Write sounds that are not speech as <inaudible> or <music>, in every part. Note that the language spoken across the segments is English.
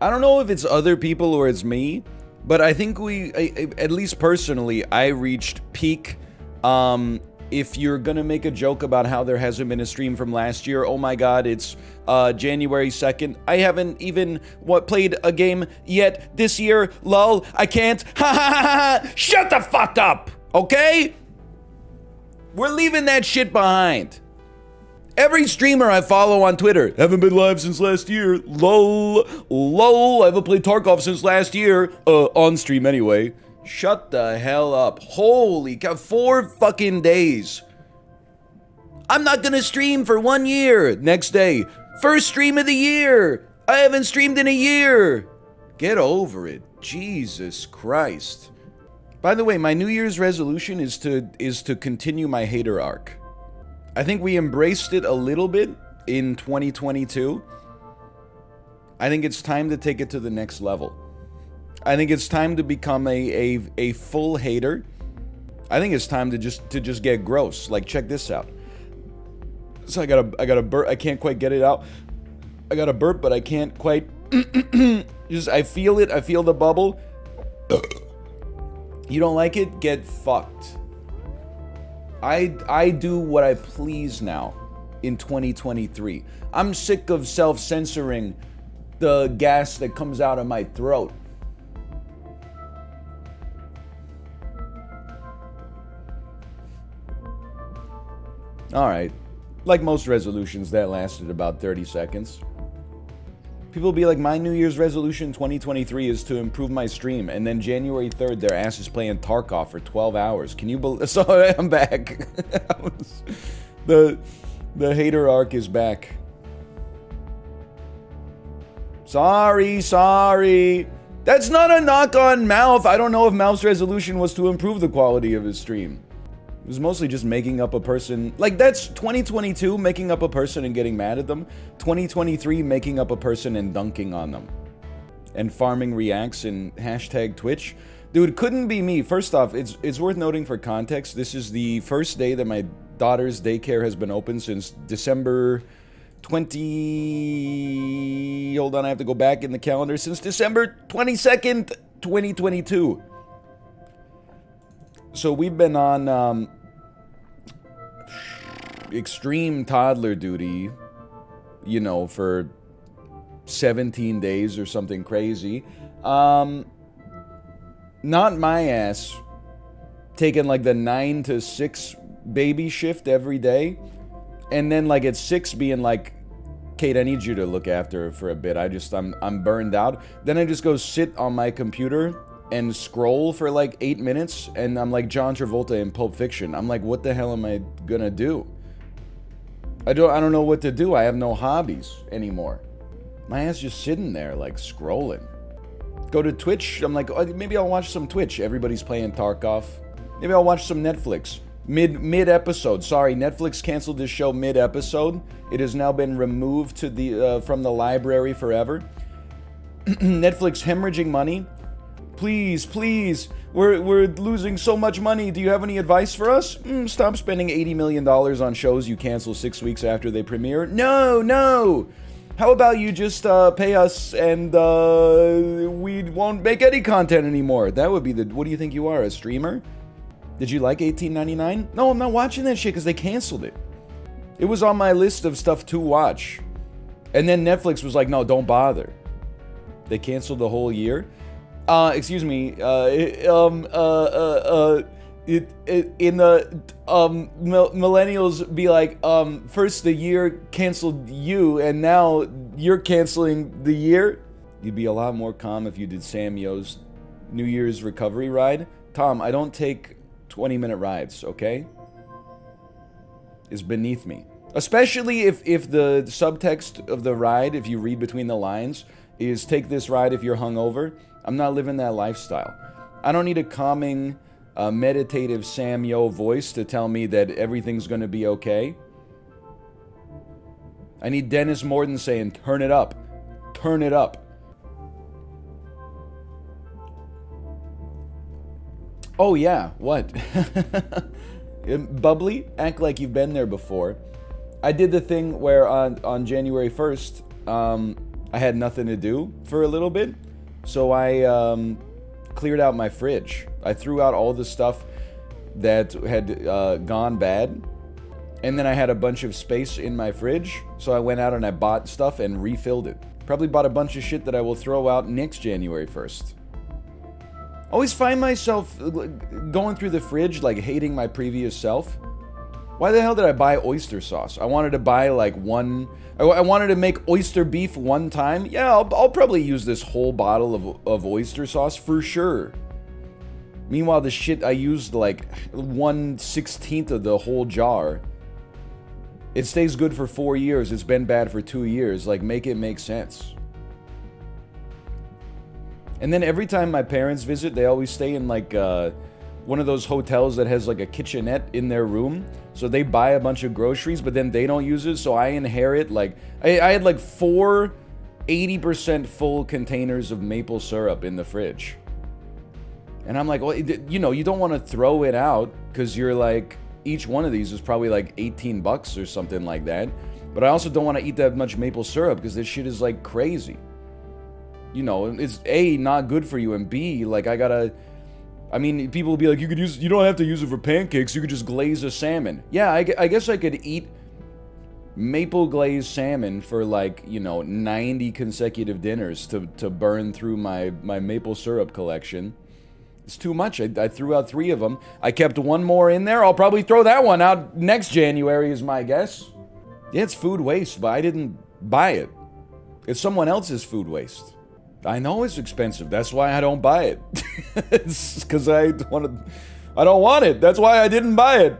I don't know if it's other people or it's me, but I think we, at least personally, I reached peak. Um, if you're gonna make a joke about how there hasn't been a stream from last year, oh my god, it's uh, January 2nd. I haven't even what played a game yet this year. Lol, I can't. <laughs> Ha ha ha ha! Shut the fuck up, okay? We're leaving that shit behind. Every streamer I follow on Twitter, haven't been live since last year. Lol, lol, I haven't played Tarkov since last year. Uh, on stream anyway. Shut the hell up. Holy cow, four fucking days. I'm not gonna stream for one year. Next day, first stream of the year. I haven't streamed in a year. Get over it. Jesus Christ. By the way, my New Year's resolution is to is to continue my hater arc. I think we embraced it a little bit in 2022. I think it's time to take it to the next level. I think it's time to become a, a, a full hater. I think it's time to just to just get gross. Like check this out. So I got a I got a burp. I can't quite get it out. I got a burp, but I can't quite. <clears throat> just I feel it. I feel the bubble. you don't like it? Get fucked. I I do what I please now in 2023. I'm sick of self-censoring the gas that comes out of my throat. Alright. Like most resolutions, that lasted about 30 seconds. People be like, my New Year's resolution 2023 is to improve my stream, and then January 3rd, their ass is playing Tarkov for 12 hours. Can you believe? <laughs> So I'm back. <laughs> the the hater arc is back. Sorry, sorry. That's not a knock on Mouth. I don't know if Mouth's resolution was to improve the quality of his stream. It was mostly just making up a person. Like, that's 2022, making up a person and getting mad at them. 2023, making up a person and dunking on them. And farming reacts and hashtag Twitch. Dude, couldn't be me. First off, it's, it's worth noting for context, this is the first day that my daughter's daycare has been open since December 20... Hold on, I have to go back in the calendar. Since December 22nd, 2022. So we've been on um, extreme toddler duty, you know, for 17 days or something crazy. Um, not my ass taking like the 9 to 6 baby shift every day. And then like at 6 being like, Kate, I need you to look after her for a bit. I just, I'm, I'm burned out. Then I just go sit on my computer and scroll for like eight minutes and I'm like John Travolta in Pulp Fiction. I'm like, what the hell am I gonna do? I don't I don't know what to do. I have no hobbies anymore. My ass just sitting there like scrolling. Go to Twitch. I'm like, oh, maybe I'll watch some Twitch. Everybody's playing Tarkov. Maybe I'll watch some Netflix. Mid mid episode. Sorry, Netflix canceled this show mid episode. It has now been removed to the uh, from the library forever. <clears throat> Netflix hemorrhaging money. Please, please, we're, we're losing so much money. Do you have any advice for us? Mm, stop spending $80 million on shows you cancel six weeks after they premiere. No, no. How about you just uh, pay us and uh, we won't make any content anymore? That would be the. What do you think you are, a streamer? Did you like 1899? No, I'm not watching that shit because they canceled it. It was on my list of stuff to watch. And then Netflix was like, no, don't bother. They canceled the whole year. Uh, excuse me. Uh, um, uh, uh, uh, it, it, in the um millennials be like um first the year canceled you and now you're canceling the year? You'd be a lot more calm if you did sam yo's new year's recovery ride. Tom i don't take 20 minute rides okay? Is beneath me. Especially if if the subtext of the ride if you read between the lines is take this ride if you're hungover I'm not living that lifestyle. I don't need a calming, uh, meditative Sam Yo voice to tell me that everything's going to be okay. I need Denis Morton saying, turn it up. Turn it up. Oh, yeah. What? <laughs> Bubbly? Act like you've been there before. I did the thing where on, on January 1st, um, I had nothing to do for a little bit. So I um, cleared out my fridge. I threw out all the stuff that had uh, gone bad. And then I had a bunch of space in my fridge. So I went out and I bought stuff and refilled it. Probably bought a bunch of shit that I will throw out next January 1st. Always find myself going through the fridge, like hating my previous self. Why the hell did I buy oyster sauce? I wanted to buy like one. I wanted to make oyster beef one time. Yeah, I'll, I'll probably use this whole bottle of, of oyster sauce for sure. Meanwhile, the shit I used like one sixteenth of the whole jar. It stays good for four years. It's been bad for two years. Like, make it make sense. And then every time my parents visit, they always stay in like uh, one of those hotels that has like a kitchenette in their room. So they buy a bunch of groceries, but then they don't use it. So I inherit like I, I had like four 80% full containers of maple syrup in the fridge. And I'm like, well, you know, you don't want to throw it out because you're like, each one of these is probably like 18 bucks or something like that. But I also don't want to eat that much maple syrup because this shit is like crazy you know, it's A, not good for you, and B, like, I gotta. I mean, people will be like, you could use, you don't have to use it for pancakes, you could just glaze a salmon. Yeah, I, I guess I could eat maple glazed salmon for like, you know, 90 consecutive dinners to, to burn through my, my maple syrup collection. It's too much. I, I threw out three of them. I kept one more in there. I'll probably throw that one out next January, is my guess. Yeah, it's food waste, but I didn't buy it. It's someone else's food waste. I know it's expensive. That's why I don't buy it. <laughs> it's because I want to. I don't want it. That's why I didn't buy it.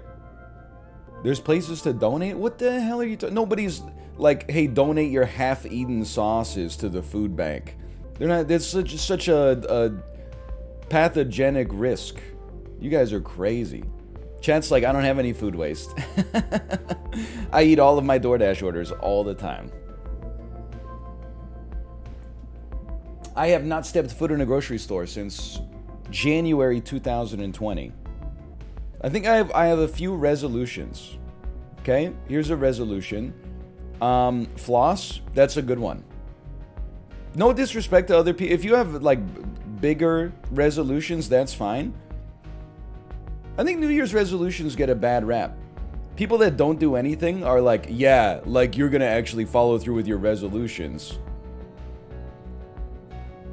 There's places to donate. What the hell are you? Nobody's like, hey, donate your half-eaten sauces to the food bank. They're not. That's such such a, a pathogenic risk. You guys are crazy. Chat's like, I don't have any food waste. <laughs> I eat all of my DoorDash orders all the time. I have not stepped foot in a grocery store since January 2020. I think I have I have a few resolutions. Okay, here's a resolution. Um, floss, that's a good one. No disrespect to other people. If you have like bigger resolutions, that's fine. I think New Year's resolutions get a bad rap. People that don't do anything are like, yeah, like you're gonna actually follow through with your resolutions.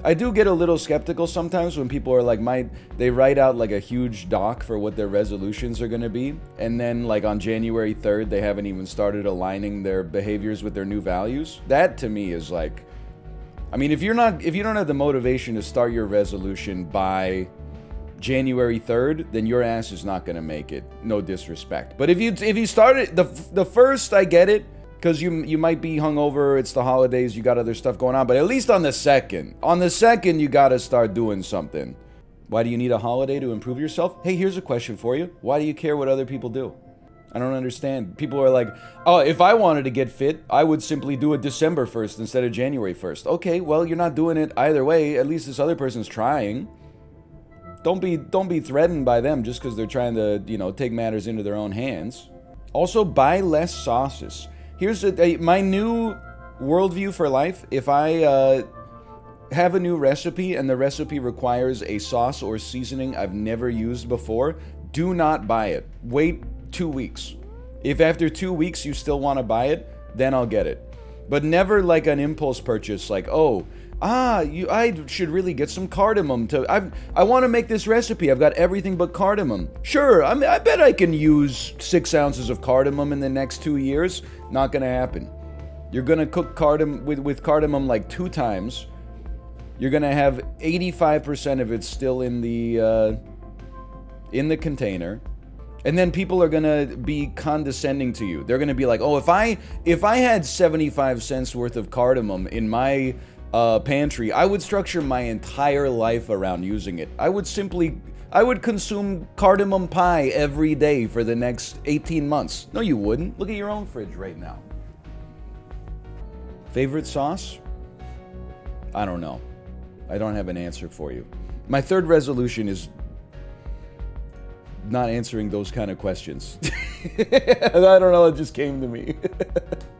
I do get a little skeptical sometimes when people are like, my, they write out like a huge doc for what their resolutions are going to be. And then like on January 3rd, they haven't even started aligning their behaviors with their new values. That to me is like, I mean, if you're not, if you don't have the motivation to start your resolution by January 3rd, then your ass is not going to make it. No disrespect. But if you, if you started the, the first, I get it because you you might be hungover. It's the holidays. You got other stuff going on. But at least on the second, on the second, you got to start doing something. Why do you need a holiday to improve yourself? Hey, here's a question for you. Why do you care what other people do? I don't understand. People are like, oh, if I wanted to get fit, I would simply do it December 1st instead of January 1st. Okay, well, you're not doing it either way. At least this other person's trying. Don't be don't be threatened by them just because they're trying to, you know, take matters into their own hands. Also, buy less sauces. Here's a, a, my new worldview for life. If I uh, have a new recipe and the recipe requires a sauce or seasoning I've never used before, do not buy it. Wait two weeks. If after two weeks you still want to buy it, then I'll get it. But never like an impulse purchase, like, oh, ah, you, I should really get some cardamom to. I I want to make this recipe. I've got everything but cardamom. Sure, I, I bet I can use six ounces of cardamom in the next two years. Not gonna happen. You're gonna cook cardamom with with cardamom like two times. You're gonna have 85% of it still in the uh, in the container and then people are gonna be condescending to you they're gonna be like oh if i if i had 75 cents worth of cardamom in my uh, pantry, I would structure my entire life around using it. I would simply, I would consume cardamom pie every day for the next 18 months. No, you wouldn't. Look at your own fridge right now. Favorite sauce? I don't know. I don't have an answer for you. My third resolution is not answering those kind of questions. <laughs> I don't know, it just came to me. <laughs>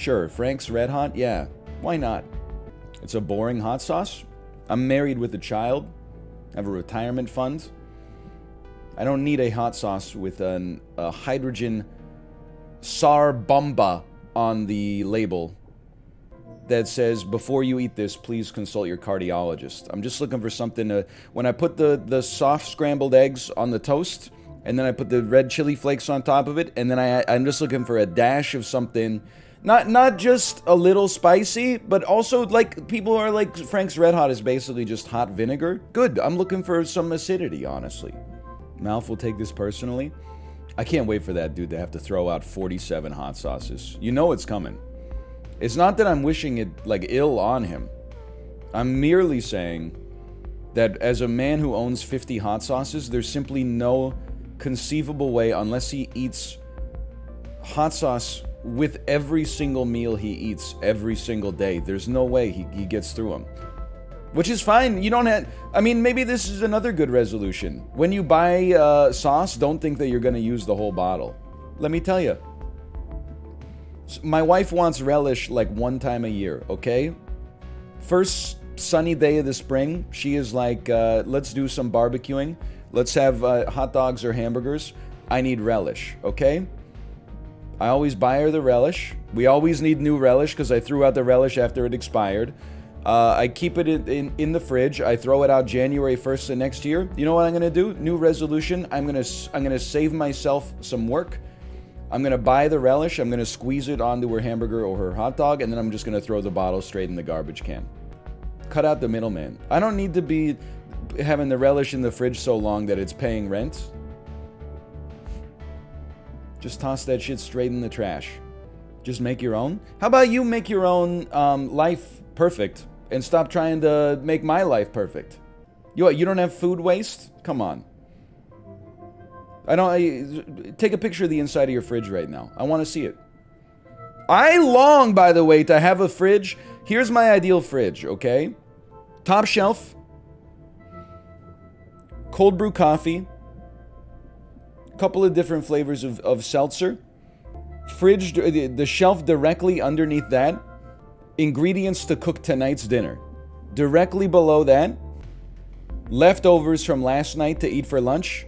Sure, Frank's Red Hot? Yeah, why not? It's a boring hot sauce. I'm married with a child. I have a retirement fund. I don't need a hot sauce with an, a hydrogen Tsar Bomba on the label that says before you eat this please consult your cardiologist i'm just looking for something to when i put the the soft scrambled eggs on the toast and then i put the red chili flakes on top of it and then i i'm just looking for a dash of something not not just a little spicy but also like people are like frank's red hot is basically just hot vinegar good i'm looking for some acidity honestly mouth will take this personally I can't wait for that dude to have to throw out 47 hot sauces. You know it's coming. It's not that I'm wishing it, like, ill on him. I'm merely saying that as a man who owns 50 hot sauces, there's simply no conceivable way, unless he eats hot sauce with every single meal he eats every single day, there's no way he, he gets through them. Which is fine. You don't have... I mean, maybe this is another good resolution. When you buy uh, sauce, don't think that you're going to use the whole bottle. Let me tell you. My wife wants relish like one time a year, okay? First sunny day of the spring, she is like, uh, let's do some barbecuing. Let's have uh, hot dogs or hamburgers. I need relish, okay? I always buy her the relish. We always need new relish because I threw out the relish after it expired. Uh, I keep it in, in, in, the fridge. I throw it out January 1st of next year. You know what I'm gonna do? New resolution. I'm gonna I'm gonna save myself some work. I'm gonna buy the relish. I'm gonna squeeze it onto her hamburger or her hot dog, and then I'm just gonna throw the bottle straight in the garbage can. Cut out the middleman. I don't need to be having the relish in the fridge so long that it's paying rent. Just toss that shit straight in the trash. Just make your own. How about you make your own um, life perfect? and stop trying to make my life perfect. You what, you don't have food waste? Come on. I don't I, take a picture of the inside of your fridge right now. I want to see it. I long, by the way, to have a fridge. Here's my ideal fridge, okay? Top shelf. Cold brew coffee. Couple of different flavors of, of seltzer. Fridge, uh, the, the shelf directly underneath that ingredients to cook tonight's dinner. Directly below that, leftovers from last night to eat for lunch.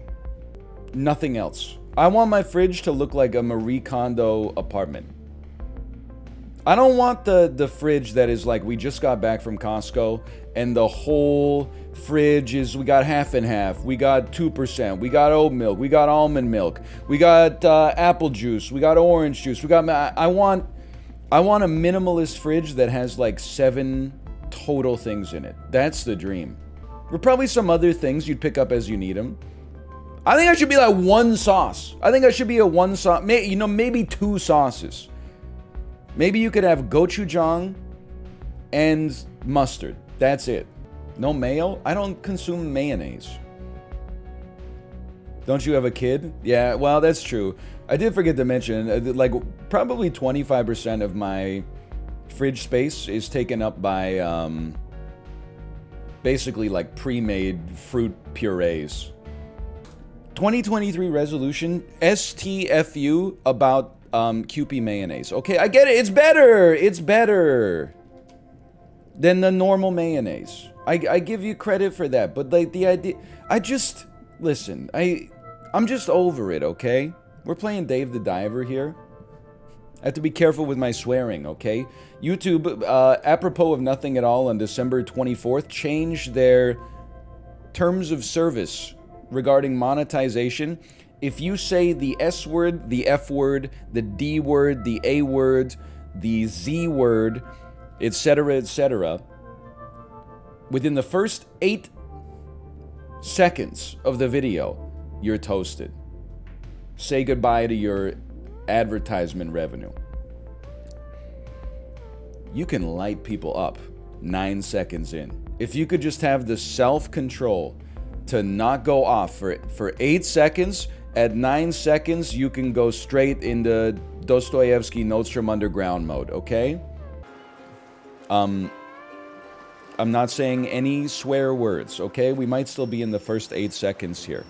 Nothing else. I want my fridge to look like a Marie Kondo apartment. I don't want the, the fridge that is like we just got back from Costco and the whole fridge is we got half and half. We got 2%. We got oat milk. We got almond milk. We got uh, apple juice. We got orange juice. We got. I want I want a minimalist fridge that has like seven total things in it. That's the dream. Or probably some other things you'd pick up as you need them. I think I should be like one sauce. I think I should be a one sauce. You know, maybe two sauces. Maybe you could have gochujang and mustard. That's it. No mayo? I don't consume mayonnaise. Don't you have a kid? Yeah, well, that's true. I did forget to mention, uh, like, probably 25% of my fridge space is taken up by, um, basically, like, pre-made fruit purees. 2023 resolution, STFU about um, Kewpie mayonnaise. Okay, I get it. It's better. It's better than the normal mayonnaise. I, I give you credit for that, but like the idea, I just listen. I I'm just over it. Okay. We're playing Dave the Diver here. I have to be careful with my swearing, okay? YouTube, uh, apropos of nothing at all, on December 24th, changed their terms of service regarding monetization. If you say the S word, the F word, the D word, the A word, the Z word, etc., etc., within the first eight seconds of the video, you're toasted say goodbye to your advertisement revenue. You can light people up nine seconds in. If you could just have the self control to not go off for, for eight seconds, at nine seconds, you can go straight into Dostoevsky Notes from Underground mode, okay? Um, I'm not saying any swear words, okay? We might still be in the first eight seconds here.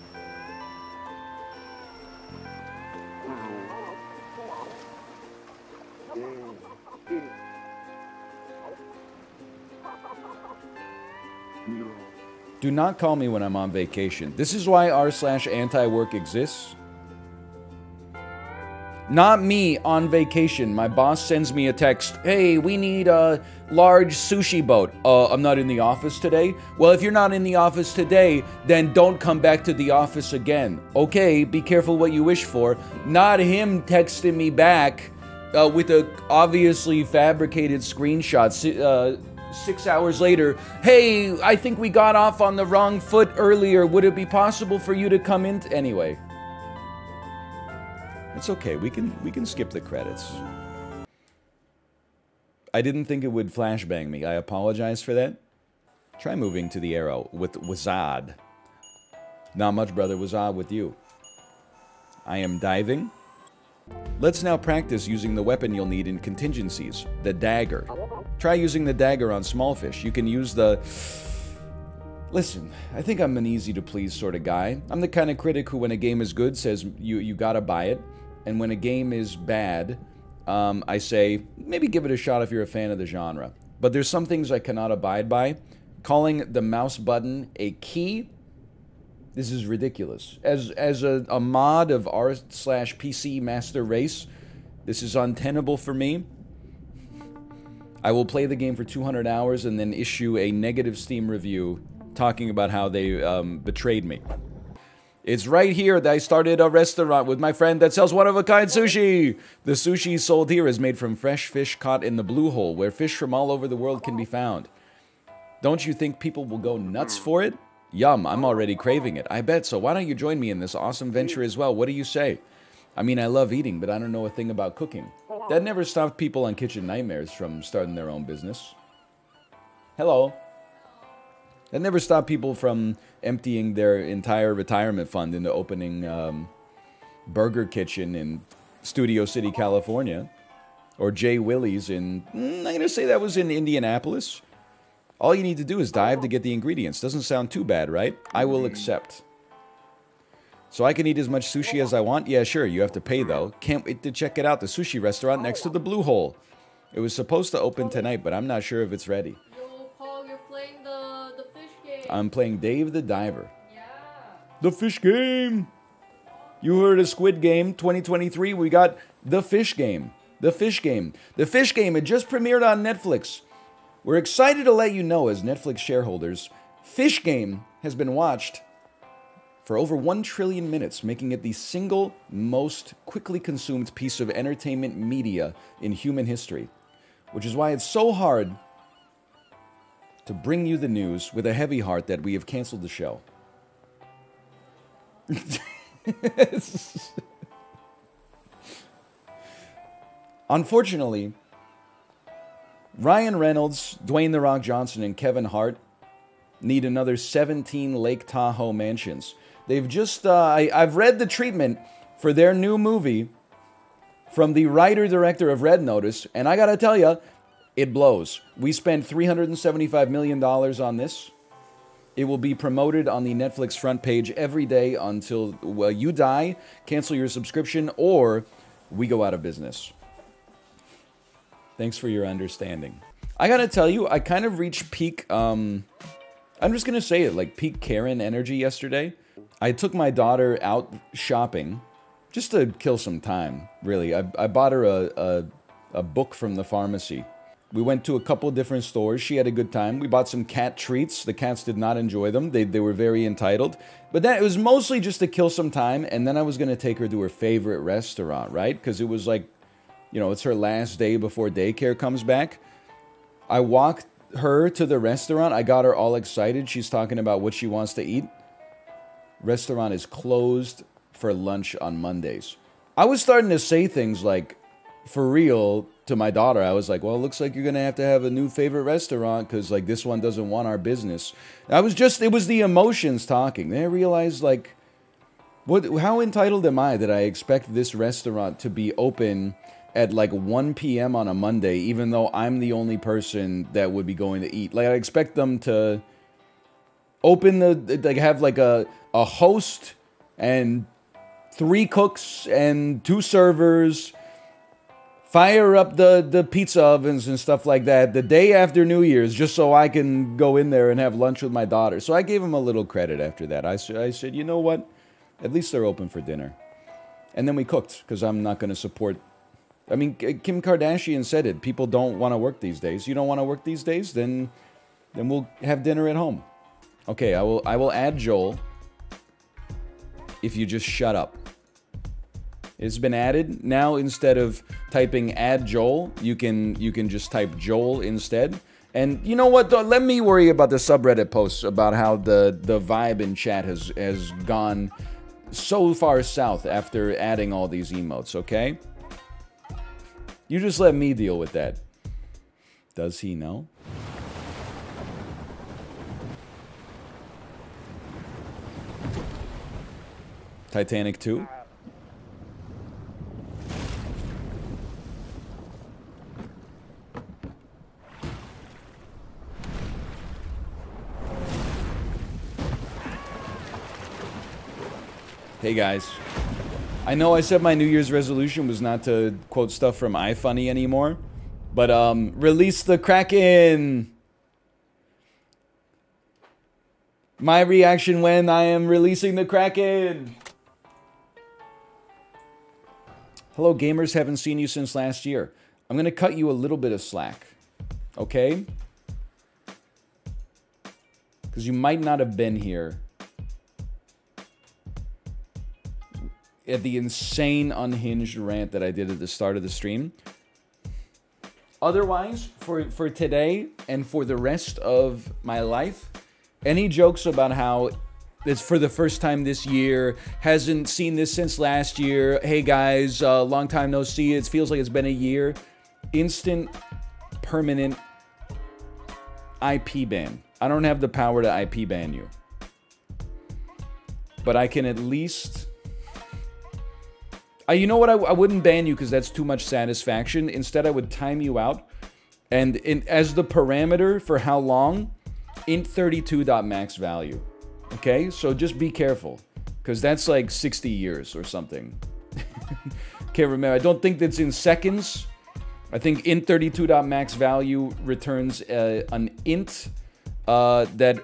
Do not call me when I'm on vacation. This is why r slash anti-work exists. Not me on vacation. My boss sends me a text. Hey, we need a large sushi boat. Uh, I'm not in the office today. Well, if you're not in the office today, then don't come back to the office again. Okay, be careful what you wish for. Not him texting me back uh, with a obviously fabricated screenshot. Uh, six hours later, hey, I think we got off on the wrong foot earlier. Would it be possible for you to come in? Anyway. It's okay. We can we can skip the credits. I didn't think it would flashbang me. I apologize for that. Try moving to the arrow with WASD. Not much, brother. Wazad with you. I am diving. Let's now practice using the weapon you'll need in contingencies, the dagger. Try using the dagger on small fish. You can use the... Listen, I think I'm an easy to please sort of guy. I'm the kind of critic who, when a game is good, says you, you gotta buy it and when a game is bad, um, I say maybe give it a shot if you're a fan of the genre. But there's some things I cannot abide by. Calling the mouse button a key, this is ridiculous. As as a, a mod of r slash PC Master Race, this is untenable for me. I will play the game for 200 hours and then issue a negative Steam review talking about how they um, betrayed me. It's right here that I started a restaurant with my friend that sells one-of-a-kind sushi. The sushi sold here is made from fresh fish caught in the blue hole, where fish from all over the world can be found. Don't you think people will go nuts for it? Yum, I'm already craving it. I bet, so why don't you join me in this awesome venture as well? What do you say? I mean, I love eating, but I don't know a thing about cooking. That never stopped people on Kitchen Nightmares from starting their own business. Hello. That never stopped people from emptying their entire retirement fund into opening um, Burger Kitchen in Studio City, California, or Jay Willie's in. Mm, I'm gonna say that was in Indianapolis. All you need to do is dive to get the ingredients. Doesn't sound too bad, right? I will accept. So I can eat as much sushi as I want? Yeah, sure. You have to pay, though. Can't wait to check it out. The sushi restaurant next to the Blue Hole. It was supposed to open tonight, but I'm not sure if it's ready. Yo, Paul, you're playing the, the fish game. I'm playing Dave the Diver. Yeah. The fish game. You heard of Squid Game 2023? We got The Fish Game. The Fish Game. The Fish Game it just premiered on Netflix. We're excited to let you know, as Netflix shareholders, Fish Game has been watched for over 1 trillion minutes, making it the single most quickly consumed piece of entertainment media in human history. Which is why it's so hard to bring you the news with a heavy heart that we have canceled the show. <laughs> Unfortunately, Ryan Reynolds, Dwayne The Rock Johnson, and Kevin Hart need another 17 Lake Tahoe mansions. They've just, uh, I, I've read the treatment for their new movie from the writer director of Red Notice, and I gotta tell you, it blows. We spent $375 million on this. It will be promoted on the Netflix front page every day until well, you die, cancel your subscription, or we go out of business. Thanks for your understanding. I gotta tell you, I kind of reached peak, um, I'm just gonna say it, like peak Karen energy yesterday. I took my daughter out shopping just to kill some time, really. I, I bought her a, a, a book from the pharmacy we went to a couple different stores. She had a good time. We bought some cat treats. The cats did not enjoy them. They, they were very entitled. But that it was mostly just to kill some time. And then I was going to take her to her favorite restaurant, right? Because it was like, you know, it's her last day before daycare comes back. I walked her to the restaurant. I got her all excited. She's talking about what she wants to eat. Restaurant is closed for lunch on Mondays. I was starting to say things like, for real, to my daughter, I was like, well, it looks like you're going to have to have a new favorite restaurant because, like, this one doesn't want our business. I was just, it was the emotions talking. Then I realized, like, what, how entitled am I that I expect this restaurant to be open at like 1 p.m. on a Monday, even though I'm the only person that would be going to eat? Like, I expect them to open the, like, have like a, a host and three cooks and two servers fire up the, the pizza ovens and stuff like that the day after New Year's just so I can go in there and have lunch with my daughter. So I gave him a little credit after that. I, I said, you know what? At least they're open for dinner. And then we cooked because I'm not going to support. I mean, Kim Kardashian said it. People don't want to work these days. You don't want to work these days? Then, then we'll have dinner at home. Okay, I will, I will add Joel if you just shut up. It's been added. Now instead of typing add Joel, you can you can just type Joel instead. And you know what? Let me worry about the subreddit posts about how the the vibe in chat has has gone so far south after adding all these emotes, okay? You just let me deal with that. Does he know? Titanic 2? Hey guys. I know I said my New Year's resolution was not to quote stuff from iFunny anymore, but um, release the Kraken! My reaction when I am releasing the Kraken! Hello gamers, haven't seen you since last year. I'm gonna cut you a little bit of slack, okay? Because you might not have been here at the insane unhinged rant that I did at the start of the stream. Otherwise, for, for today and for the rest of my life, any jokes about how it's for the first time this year, hasn't seen this since last year, hey guys, uh, long time no see, it feels like it's been a year, instant, permanent IP ban. I don't have the power to IP ban you. But I can at least uh, you know what? I, I wouldn't ban you because that's too much satisfaction. Instead, I would time you out. And in, as the parameter for how long, int 32.max value. Okay? So just be careful. Because that's like 60 years or something. <laughs> Can't remember. I don't think that's in seconds. I think int 32.max value returns uh, an int uh, that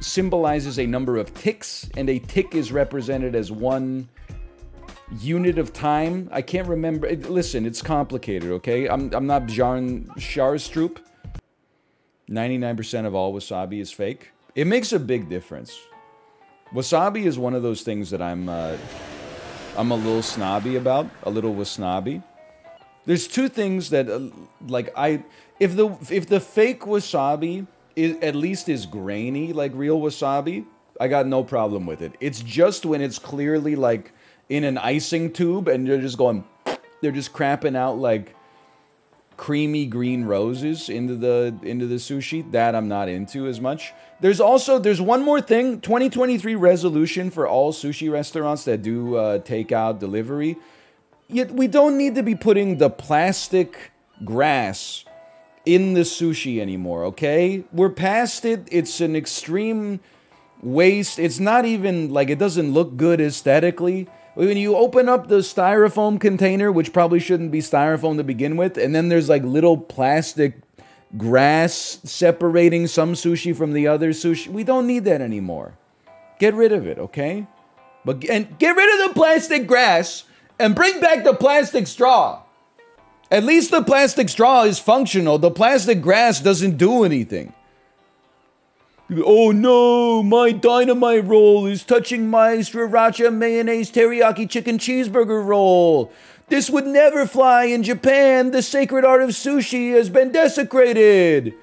symbolizes a number of ticks, and a tick is represented as one unit of time. I can't remember. Listen, it's complicated, okay? I'm, I'm not Bjarne Stroustrup. 99% of all wasabi is fake. It makes a big difference. Wasabi is one of those things that I'm, uh, I'm a little snobby about. A little wasnabi. There's two things that, uh, like, I... If the, if the fake wasabi is, at least is grainy like real wasabi, I got no problem with it. It's just when it's clearly, like in an icing tube and they're just going, they're just crapping out like creamy green roses into the into the sushi that I'm not into as much. There's also there's one more thing, 2023 resolution for all sushi restaurants that do uh, takeout delivery. Yet we don't need to be putting the plastic grass in the sushi anymore, okay? We're past it. It's an extreme waste. It's not even like it doesn't look good aesthetically when you open up the styrofoam container, which probably shouldn't be styrofoam to begin with, and then there's like little plastic grass separating some sushi from the other sushi, we don't need that anymore. Get rid of it, okay? But and get rid of the plastic grass and bring back the plastic straw. At least the plastic straw is functional. The plastic grass doesn't do anything. Oh no, my dynamite roll is touching my sriracha mayonnaise teriyaki chicken cheeseburger roll. This would never fly in Japan. The sacred art of sushi has been desecrated.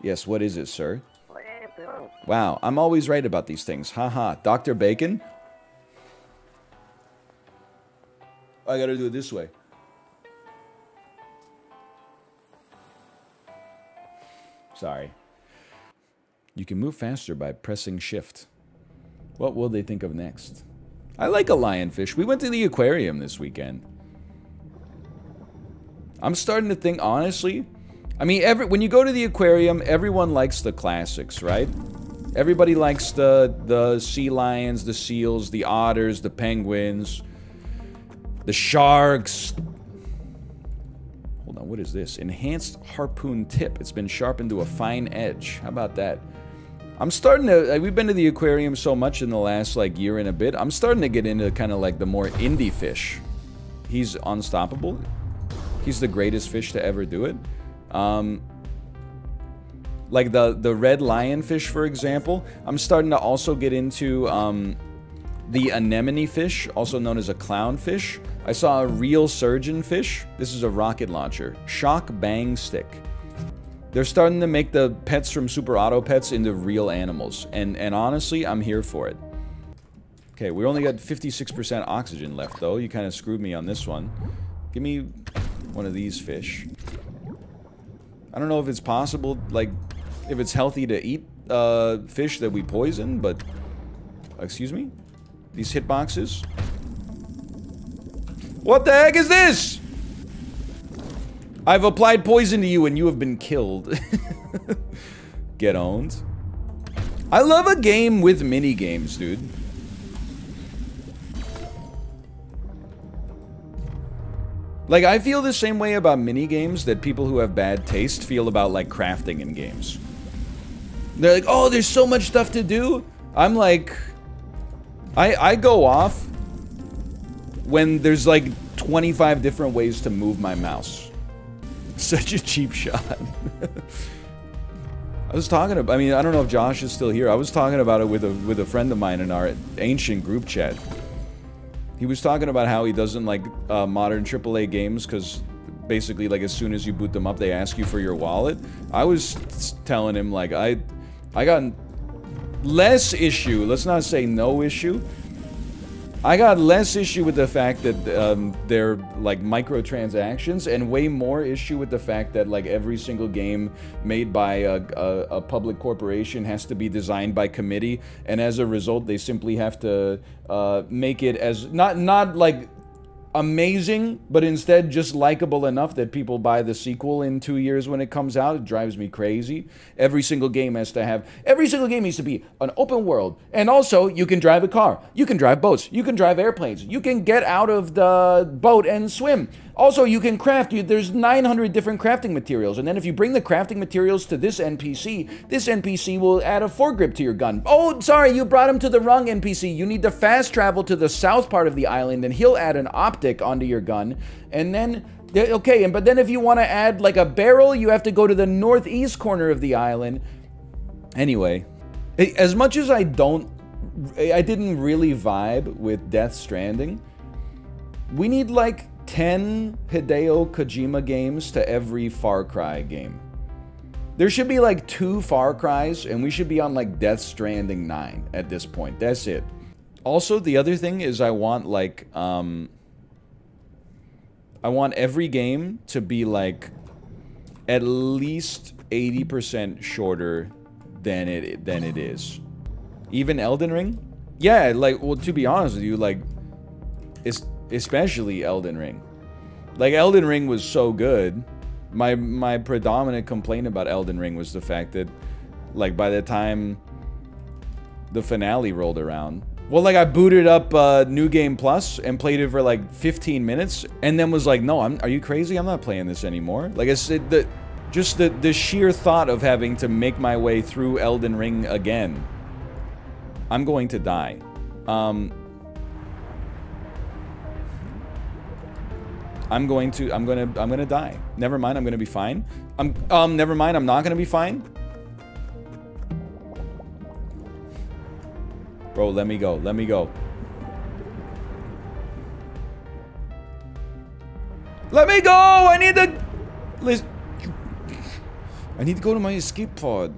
Yes, what is it, sir? Wow, I'm always right about these things. Haha. Dr. Bacon? I gotta do it this way. Sorry. You can move faster by pressing shift. What will they think of next? I like a lionfish. We went to the aquarium this weekend. I'm starting to think, honestly, I mean, every when you go to the aquarium, everyone likes the classics, right? Everybody likes the the sea lions, the seals, the otters, the penguins, the sharks, Hold on, what is this? Enhanced harpoon tip. It's been sharpened to a fine edge. How about that? I'm starting to, we've been to the aquarium so much in the last like year and a bit. I'm starting to get into kind of like the more indie fish. He's unstoppable. He's the greatest fish to ever do it. Um, like the, the red lionfish, for example. I'm starting to also get into um, the anemone fish, also known as a clownfish. I saw a real surgeon fish. This is a rocket launcher. Shock Bang Stick. They're starting to make the pets from Super Auto Pets into real animals. And, and honestly, I'm here for it. Okay, we only got 56% oxygen left, though. You kind of screwed me on this one. Give me one of these fish. I don't know if it's possible, like, if it's healthy to eat uh, fish that we poison, but... Excuse me? These hitboxes? What the heck is this? I've applied poison to you and you have been killed. <laughs> Get owned. I love a game with mini games, dude. Like, I feel the same way about mini games that people who have bad taste feel about, like, crafting in games. They're like, oh, there's so much stuff to do. I'm like, I, I go off when there's like 25 different ways to move my mouse. <laughs> Such a cheap shot. <laughs> I was talking about, I mean, I don't know if Josh is still here. I was talking about it with a, with a friend of mine in our ancient group chat. He was talking about how he doesn't like uh, modern AAA games because basically like as soon as you boot them up, they ask you for your wallet. I was telling him like, I, I got less issue, let's not say no issue. I got less issue with the fact that um, they're like microtransactions and way more issue with the fact that like every single game made by a, a, a, public corporation has to be designed by committee. And as a result they simply have to uh, make it as not not like amazing, but instead just likable enough that people buy the sequel in two years when it comes out. It drives me crazy. Every single game has to have, every single game needs to be an open world. And also, you can drive a car, you can drive boats, you can drive airplanes, you can get out of the boat and swim. Also, you can craft. You, there's 900 different crafting materials, and then if you bring the crafting materials to this NPC, this NPC will add a foregrip to your gun. Oh, sorry, you brought him to the wrong NPC. You need to fast travel to the south part of the island, and he'll add an optic onto your gun, and then okay. And but then if you want to add like a barrel, you have to go to the northeast corner of the island. Anyway, as much as I don't, I didn't really vibe with Death Stranding. We need like 10 Hideo Kojima games to every Far Cry game. There should be like two Far Cries, and we should be on like Death Stranding 9 at this point. That's it. Also, the other thing is I want like, um, I want every game to be like at least 80% shorter than it than it is. Even Elden Ring? Yeah, like well to be honest with you, like it's especially Elden Ring. Like Elden Ring was so good. My my predominant complaint about Elden Ring was the fact that like by the time the finale rolled around, well, like I booted up uh, New Game Plus and played it for like 15 minutes, and then was like, "No, I'm. Are you crazy? I'm not playing this anymore." Like I said, the just the the sheer thought of having to make my way through Elden Ring again. I'm going to die. Um, I'm going to, I'm gonna, I'm gonna die. Never mind, I'm gonna be fine. I'm, um, never mind, I'm not gonna be fine. Bro, let me go, let me go. Let me go! I need to... Listen. I need to go to my escape pod.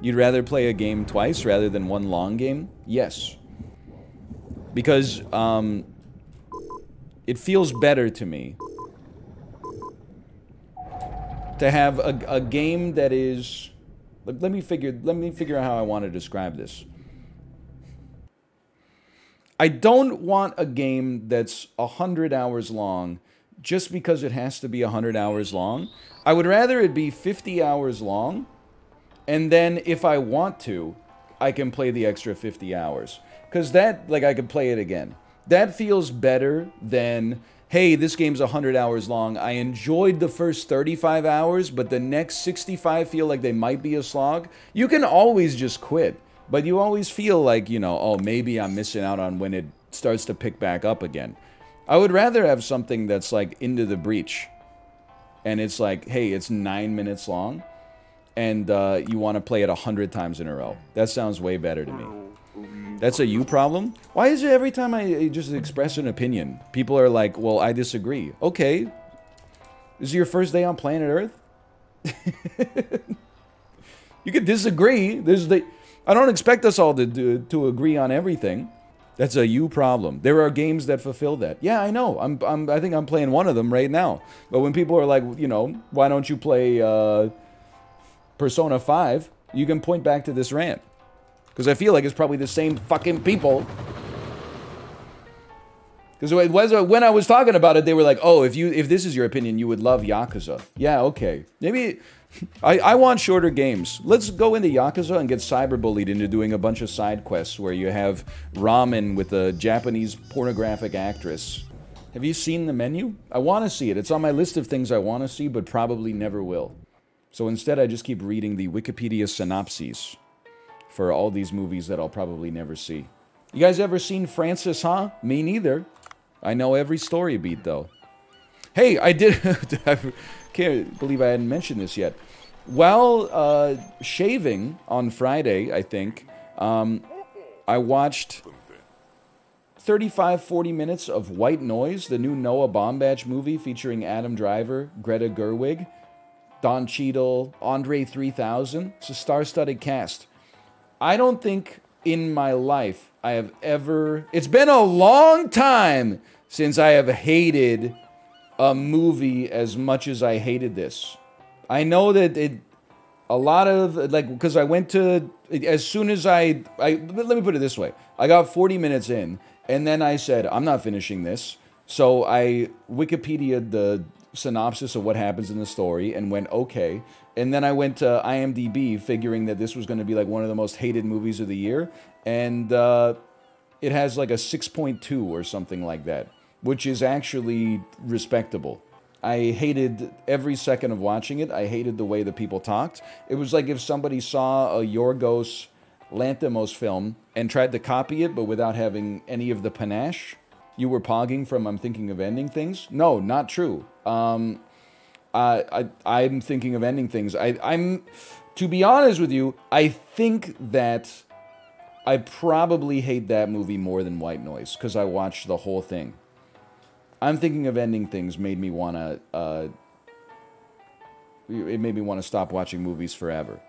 You'd rather play a game twice rather than one long game? Yes. Because, um, it feels better to me to have a, a game that is let me figure let me figure out how I want to describe this. I don't want a game that's 100 hours long just because it has to be 100 hours long. I would rather it be 50 hours long and then if I want to, I can play the extra 50 hours. Cuz that like I could play it again that feels better than hey, this game's 100 hours long. I enjoyed the first 35 hours, but the next 65 feel like they might be a slog. You can always just quit, but you always feel like, you know, oh, maybe I'm missing out on when it starts to pick back up again. I would rather have something that's like into the breach. And it's like, hey, it's nine minutes long. And uh, you want to play it a hundred times in a row. That sounds way better to me. That's a you problem? Why is it every time I just express an opinion, people are like, well, I disagree. Okay. This is your first day on planet Earth? <laughs> you could disagree. There's the... I don't expect us all to, to, to agree on everything. That's a you problem. There are games that fulfill that. Yeah, I know. I'm, I'm, I think I'm playing one of them right now. But when people are like, you know, why don't you play uh, Persona 5? You can point back to this rant. Because I feel like it's probably the same fucking people. Because when I was talking about it, they were like, "Oh, if you if this is your opinion, you would love Yakuza." Yeah, okay. Maybe I, I want shorter games. Let's go into Yakuza and get cyberbullied into doing a bunch of side quests where you have ramen with a Japanese pornographic actress. Have you seen the menu? I want to see it. It's on my list of things I want to see, but probably never will. So instead, I just keep reading the Wikipedia synopses for all these movies that I'll probably never see. You guys ever seen Frances Ha? Me neither. I know every story beat, though. Hey, I did... <laughs> I can't believe I hadn't mentioned this yet. While uh, shaving on Friday, I think, um, I watched 35, 40 minutes of White Noise, the new Noah Baumbach movie featuring Adam Driver, Greta Gerwig, Don Cheadle, Andre 3000. It's a star-studded cast. I don't think in my life I have ever. It's been a long time since I have hated a movie as much as I hated this. I know that it. A lot of like because I went to as soon as I I let me put it this way. I got 40 minutes in and then I said I'm not finishing this. So I Wikipedia the synopsis of what happens in the story and went okay. And then I went to IMDb figuring that this was going to be like one of the most hated movies of the year. And uh, it has like a 6.2 or something like that, which is actually respectable. I hated every second of watching it. I hated the way the people talked. It was like if somebody saw a Yorgos Lanthimos film and tried to copy it, but without having any of the panache. You were pogging from I'm thinking of ending things? No, not true. Um, I, I, I'm thinking of ending things. I, I'm, to be honest with you, I think that I probably hate that movie more than White Noise because I watched the whole thing. I'm thinking of ending things made me want to, uh, it made me want to stop watching movies forever.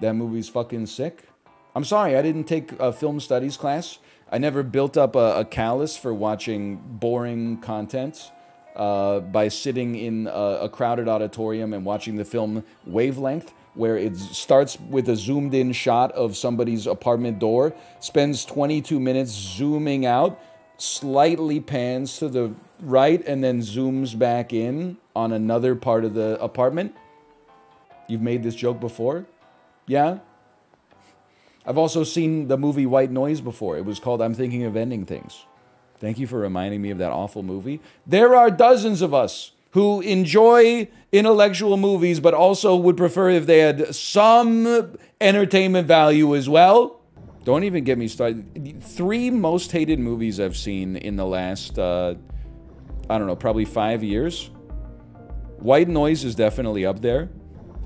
That movie's fucking sick. I'm sorry, I didn't take a film studies class. I never built up a, a callus for watching boring content uh, by sitting in a, a, crowded auditorium and watching the film Wavelength, where it starts with a zoomed in shot of somebody's apartment door, spends 22 minutes zooming out, slightly pans to the right, and then zooms back in on another part of the apartment. You've made this joke before? Yeah? I've also seen the movie White Noise before. It was called I'm Thinking of Ending Things. Thank you for reminding me of that awful movie. There are dozens of us who enjoy intellectual movies, but also would prefer if they had some entertainment value as well. Don't even get me started. Three most hated movies I've seen in the last, uh, I don't know, probably five years. White Noise is definitely up there.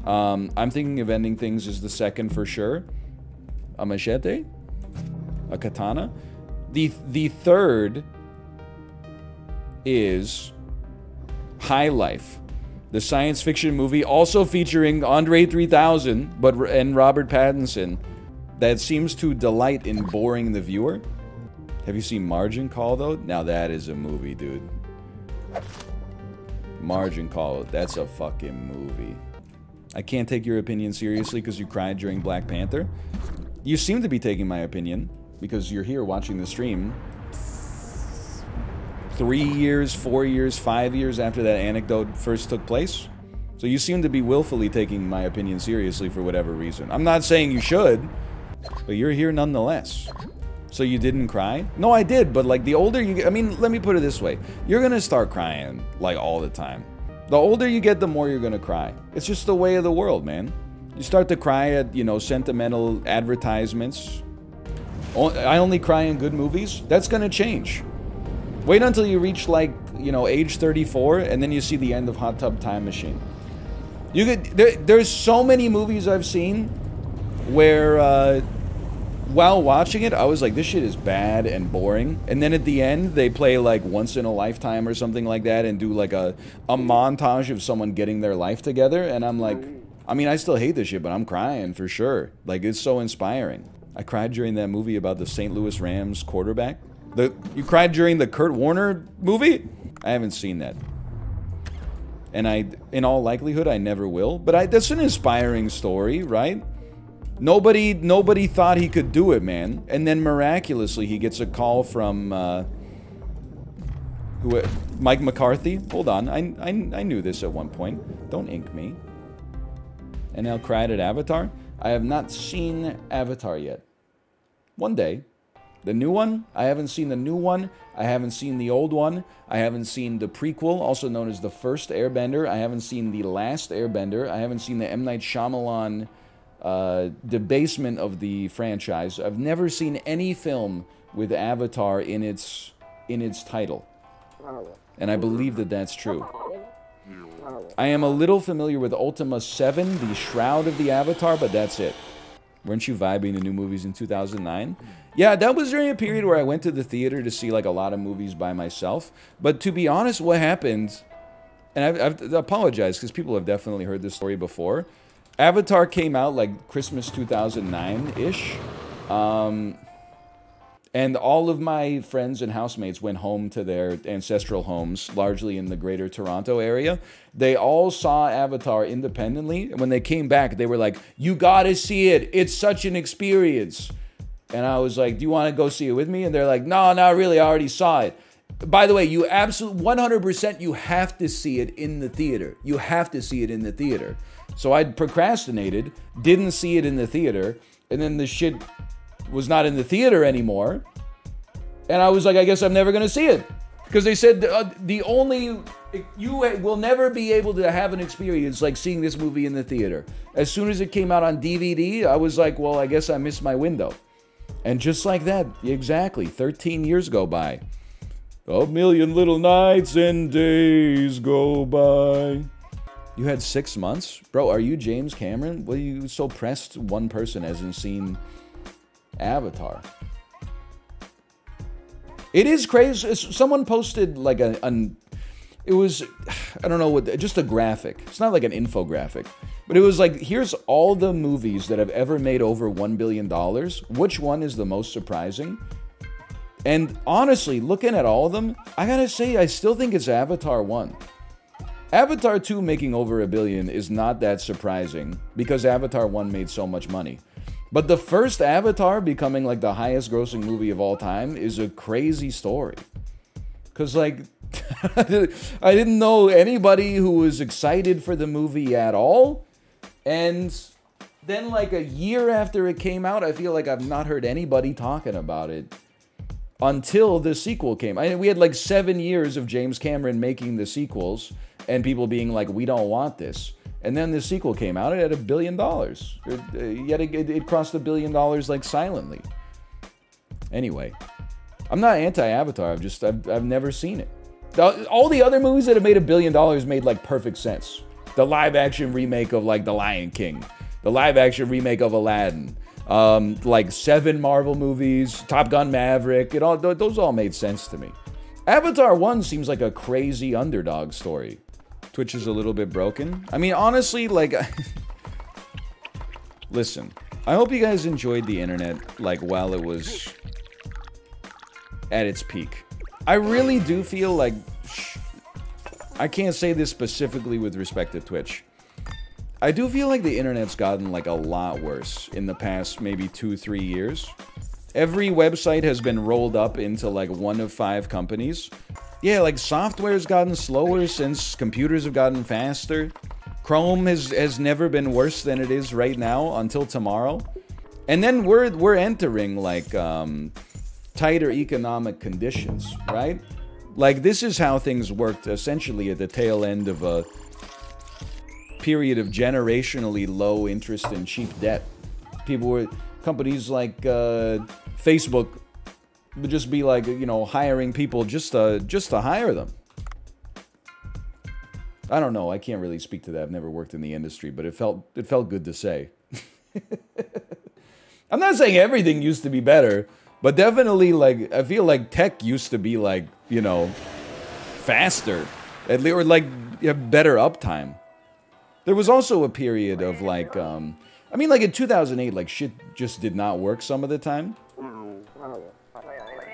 Um, I'm thinking of ending things is the second for sure. A machete? A katana? The the third is High Life, the science fiction movie also featuring Andre 3000 but and Robert Pattinson that seems to delight in boring the viewer. Have you seen Margin Call though? Now that is a movie, dude. Margin Call, that's a fucking movie. I can't take your opinion seriously because you cried during Black Panther. You seem to be taking my opinion because you're here watching the stream three years, four years, five years after that anecdote first took place. So you seem to be willfully taking my opinion seriously for whatever reason. I'm not saying you should, but you're here nonetheless. So you didn't cry? No, I did, but like the older you get, I mean, let me put it this way. You're gonna start crying like all the time. The older you get, the more you're gonna cry. It's just the way of the world, man. You start to cry at, you know, sentimental advertisements. I only cry in good movies. That's gonna change. Wait until you reach like, you know, age 34 and then you see the end of Hot Tub Time Machine. You could there, there's so many movies I've seen where uh, while watching it, I was like, this shit is bad and boring. And then at the end, they play like Once in a Lifetime or something like that and do like a, a montage of someone getting their life together. And I'm like, I mean, I still hate this shit, but I'm crying for sure. Like, it's so inspiring. I cried during that movie about the St. Louis Rams quarterback. The You cried during the Kurt Warner movie? I haven't seen that. And I, in all likelihood, I never will. But I, that's an inspiring story, right? Nobody, nobody thought he could do it, man. And then miraculously, he gets a call from uh, who? Mike McCarthy. Hold on, I, I, I knew this at one point. Don't ink me. And now cried at Avatar. I have not seen Avatar yet. One day. The new one? I haven't seen the new one. I haven't seen the old one. I haven't seen the prequel, also known as the first Airbender. I haven't seen the last Airbender. I haven't seen the M. Night Shyamalan uh, debasement of the franchise. I've never seen any film with Avatar in its in its title, and I believe that that's true. I am a little familiar with Ultima 7, the Shroud of the Avatar, but that's it. Weren't you vibing the new movies in 2009? Yeah, that was during a period where I went to the theater to see like a lot of movies by myself. But to be honest, what happened, and I've, I've because people have definitely heard this story before. Avatar came out like Christmas 2009-ish. Um, and all of my friends and housemates went home to their ancestral homes, largely in the greater Toronto area. They all saw Avatar independently. And when they came back, they were like, You gotta see it. It's such an experience. And I was like, Do you wanna go see it with me? And they're like, No, not really. I already saw it. By the way, you absolutely 100% you have to see it in the theater. You have to see it in the theater. So I procrastinated, didn't see it in the theater, and then the shit was not in the theater anymore. And I was like, I guess I'm never going to see it. Because they said uh, the only, you will never be able to have an experience like seeing this movie in the theater. As soon as it came out on DVD, I was like, well, I guess I missed my window. And just like that, exactly, 13 years go by. A million little nights and days go by. You had six months? Bro, are you James Cameron? Are you so pressed one person hasn't seen Avatar? It is crazy. Someone posted like a, an, it was, <sighs> I don't know what, just a graphic. It's not like an infographic, but it was like, here's all the movies that have ever made over $1 billion. Which one is the most surprising? And honestly, looking at all of them, I gotta say, I still think it's Avatar 1. Avatar 2 making over a billion is not that surprising because Avatar 1 made so much money. But the first Avatar becoming like the highest grossing movie of all time is a crazy story. Cause like <laughs> I didn't know anybody who was excited for the movie at all. And then like a year after it came out, I feel like I've not heard anybody talking about it until the sequel came. I mean, we had like seven years of James Cameron making the sequels and people being like, we don't want this. And then the sequel came out. It had a billion dollars. It, uh, yet it, it crossed a billion dollars like silently. Anyway, I'm not anti-Avatar. I've just I've, I've never seen it. All the other movies that have made a billion dollars made like perfect sense. The live-action remake of like The Lion King, the live-action remake of Aladdin, um, like seven Marvel movies, Top Gun Maverick. It all those all made sense to me. Avatar 1 seems like a crazy underdog story. Twitch is a little bit broken. I mean, honestly, like... <laughs> Listen, I hope you guys enjoyed the internet, like, while it was at its peak. I really do feel like... I can't say this specifically with respect to Twitch. I do feel like the internet's gotten, like, a lot worse in the past maybe two, three years. Every website has been rolled up into like one of five companies. Yeah, like software's gotten slower since computers have gotten faster. Chrome has, has never been worse than it is right now until tomorrow. And then we're we're entering like um, tighter economic conditions, right? Like this is how things worked essentially at the tail end of a period of generationally low interest and cheap debt. People were companies like uh, Facebook would just be like you know hiring people just to just to hire them. I don't know. I can't really speak to that. I've never worked in the industry, but it felt it felt good to say. <laughs> I'm not saying everything used to be better, but definitely like I feel like tech used to be like you know faster, at least or like better uptime. There was also a period of like, um, I mean, like in 2008, like shit just did not work some of the time.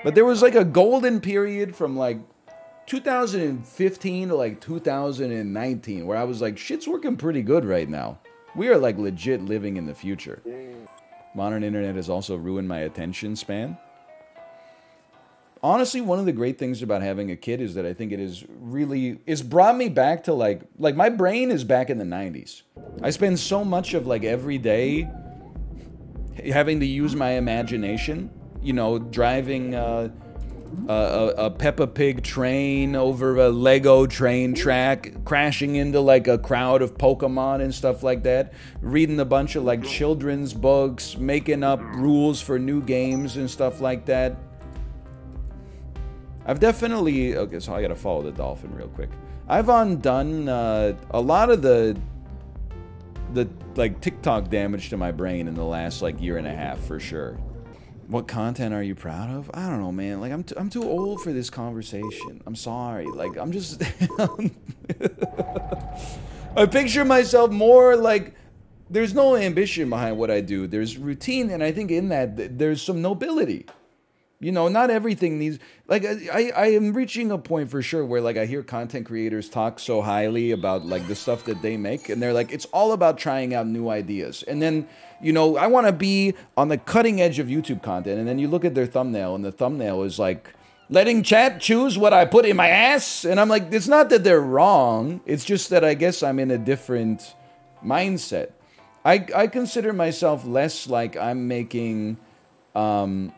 But there was like a golden period from like 2015 to like 2019 where I was like, shit's working pretty good right now. We are like legit living in the future. Modern internet has also ruined my attention span honestly one of the great things about having a kid is that i think it is really it's brought me back to like like my brain is back in the 90s i spend so much of like every day having to use my imagination you know driving a, a Peppa Pig train over a Lego train track, crashing into like a crowd of Pokemon and stuff like that, reading a bunch of like children's books, making up rules for new games and stuff like that. I've definitely okay, so I gotta follow the dolphin real quick. I've undone uh, a lot of the the like TikTok damage to my brain in the last like year and a half for sure. What content are you proud of? I don't know, man. Like I'm t I'm too old for this conversation. I'm sorry. Like I'm just <laughs> I picture myself more like there's no ambition behind what I do. There's routine and I think in that there's some nobility. You know, not everything needs like I I am reaching a point for sure where like I hear content creators talk so highly about like the stuff that they make and they're like it's all about trying out new ideas. And then, you know, I want to be on the cutting edge of YouTube content and then you look at their thumbnail and the thumbnail is like letting chat choose what I put in my ass and I'm like it's not that they're wrong. It's just that I guess I'm in a different mindset. I I consider myself less like I'm making um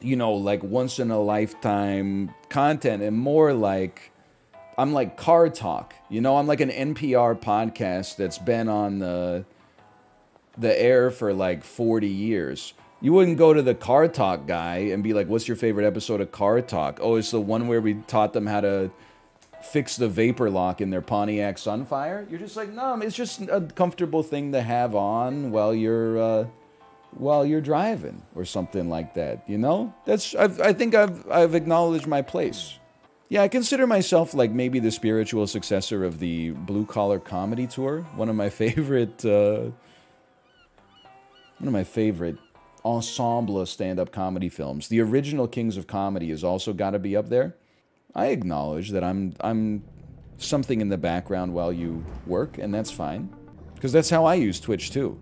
you know, like once in a lifetime content and more like I'm like car talk. You know, I'm like an NPR podcast that's been on the the air for like 40 years. You wouldn't go to the car talk guy and be like, "What's your favorite episode of Car Talk?" Oh, it's the one where we taught them how to fix the vapor lock in their Pontiac Sunfire. You're just like, "No, it's just a comfortable thing to have on while you're uh, while you're driving or something like that. You know, that's I've, I think I've I've acknowledged my place. Yeah, I consider myself like maybe the spiritual successor of the Blue Collar Comedy Tour. One of my <laughs> favorite, uh, one of my favorite ensemble stand-up comedy films. The original Kings of Comedy has also got to be up there. I acknowledge that I'm I'm something in the background while you work, and that's fine, because that's how I use Twitch too.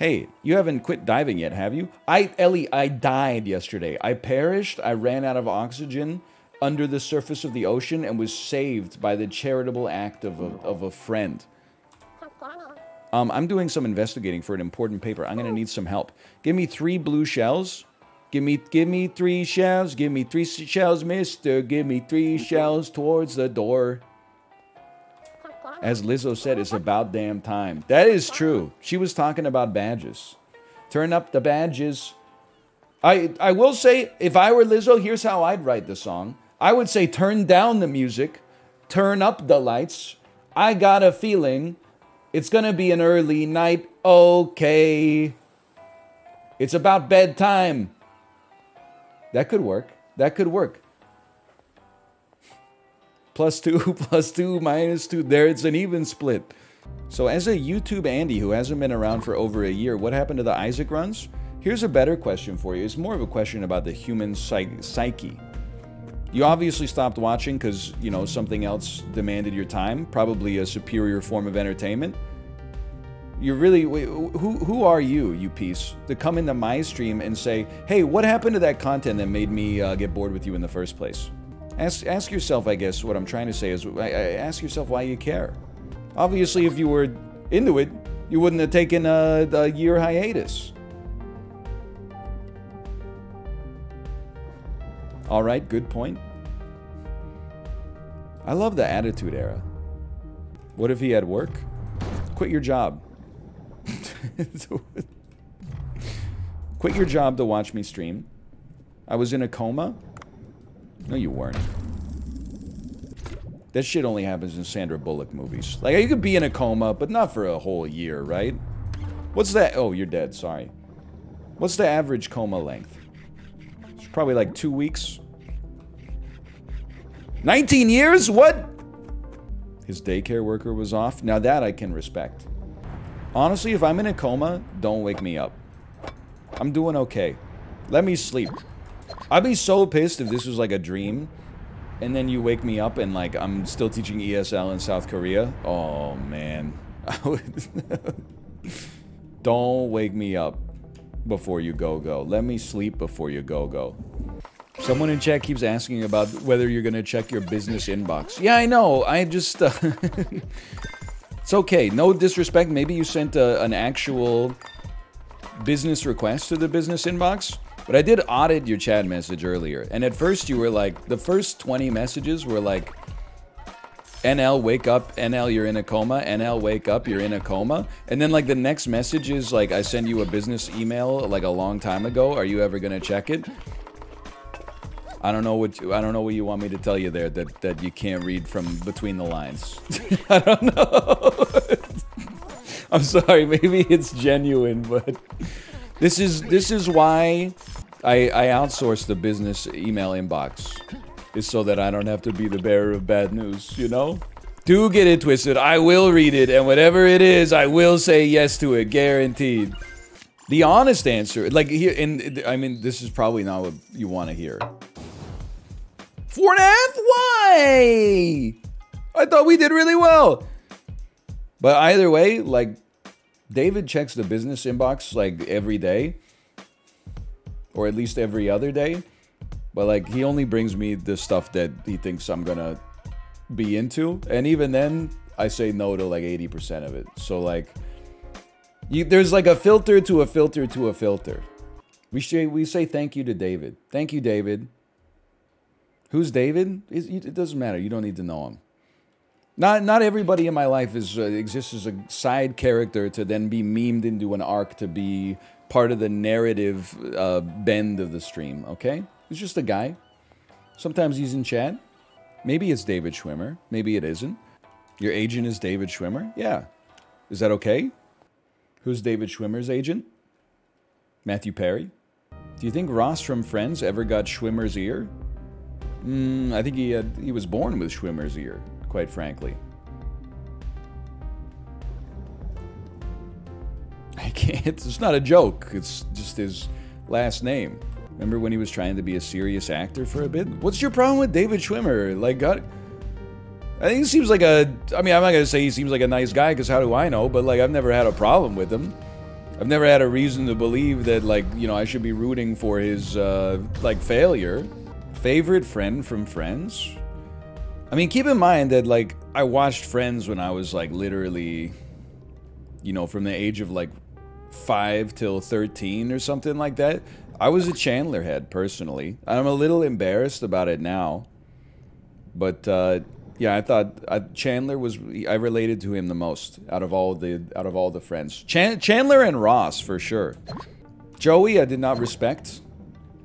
Hey, you haven't quit diving yet, have you? I, Ellie, I died yesterday. I perished. I ran out of oxygen under the surface of the ocean and was saved by the charitable act of a, of a friend. Um, I'm doing some investigating for an important paper. I'm gonna need some help. Give me three blue shells. Give me, give me three shells. Give me three shells, mister. Give me three shells towards the door. As Lizzo said, it's about damn time. That is true. She was talking about badges. Turn up the badges. I, I will say, if I were Lizzo, here's how I'd write the song. I would say, turn down the music, turn up the lights. I got a feeling it's gonna be an early night. Okay. It's about bedtime. That could work. That could work plus two, <laughs> plus two, minus two. There, it's an even split. So as a YouTube Andy who hasn't been around for over a year, what happened to the Isaac runs? Here's a better question for you. It's more of a question about the human psyche. You obviously stopped watching because, you know, something else demanded your time, probably a superior form of entertainment. You're really, who, who are you, you piece, to come into my stream and say, hey, what happened to that content that made me uh, get bored with you in the first place? Ask, ask yourself, I guess, what I'm trying to say is ask yourself why you care. Obviously, if you were into it, you wouldn't have taken a, a year hiatus. All right, good point. I love the Attitude Era. What if he had work? Quit your job. <laughs> Quit your job to watch me stream. I was in a coma? No, you weren't. That shit only happens in Sandra Bullock movies. Like, you could be in a coma, but not for a whole year, right? What's that? Oh, you're dead, sorry. What's the average coma length? It's probably like two weeks. 19 years? What? His daycare worker was off? Now that I can respect. Honestly, if I'm in a coma, don't wake me up. I'm doing okay. Let me sleep. I'd be so pissed if this was like a dream and then you wake me up and like I'm still teaching ESL in South Korea. Oh man. <laughs> Don't wake me up before you go go. Let me sleep before you go go. Someone in chat keeps asking about whether you're gonna check your business inbox. Yeah, I know. I just uh, <laughs> It's okay. No disrespect. Maybe you sent a, an actual business request to the business inbox. But I did audit your chat message earlier, and at first you were like, the first 20 messages were like, NL, wake up. NL, you're in a coma. NL, wake up. You're in a coma. And then, like, the next message is, like, I send you a business email, like, a long time ago. Are you ever going to check it? I don't know what you, I don't know what you want me to tell you there that, that you can't read from between the lines. <laughs> I don't know. <laughs> I'm sorry. Maybe it's genuine, but this is this is why I, I outsource the business email inbox. Is so that I don't have to be the bearer of bad news, you know? Do get it twisted. I will read it, and whatever it is, I will say yes to it, guaranteed. The honest answer, like here, and I mean, this is probably not what you want to hear. Four and a half? Why? I thought we did really well. But either way, like, David checks the business inbox like every day or at least every other day. But like he only brings me the stuff that he thinks I'm gonna be into, and even then I say no to like 80% of it. So like, you, there's like a filter to a filter to a filter. We say we say thank you to David. Thank you, David. Who's David? It doesn't matter. You don't need to know him. Not not everybody in my life is uh, exists as a side character to then be memed into an arc to be part of the narrative uh, bend of the stream, okay? He's just a guy. Sometimes he's in chat. Maybe it's David Schwimmer. Maybe it isn't. Your agent is David Schwimmer? Yeah. Is that okay? Who's David Schwimmer's agent? Matthew Perry? Do you think Ross from Friends ever got Schwimmer's ear? Mm, I think he had, he was born with Schwimmer's ear, quite frankly. <laughs> I can't. It's not a joke. It's just his last name. Remember when he was trying to be a serious actor for a bit? What's your problem with David Schwimmer? Like, God, I think he seems like a. I mean, I'm not gonna say he seems like a nice guy because how do I know? But like, I've never had a problem with him. I've never had a reason to believe that like you know I should be rooting for his uh, like failure. Favorite friend from Friends? I mean, keep in mind that like I watched Friends when I was like literally, you know, from the age of like 5 till 13 or something like that. I was a Chandler head, personally. I'm a little embarrassed about it now. But, uh, yeah, I thought uh, Chandler was... I related to him the most out of all the out of all the friends. Chan Chandler and Ross, for sure. Joey, I did not respect.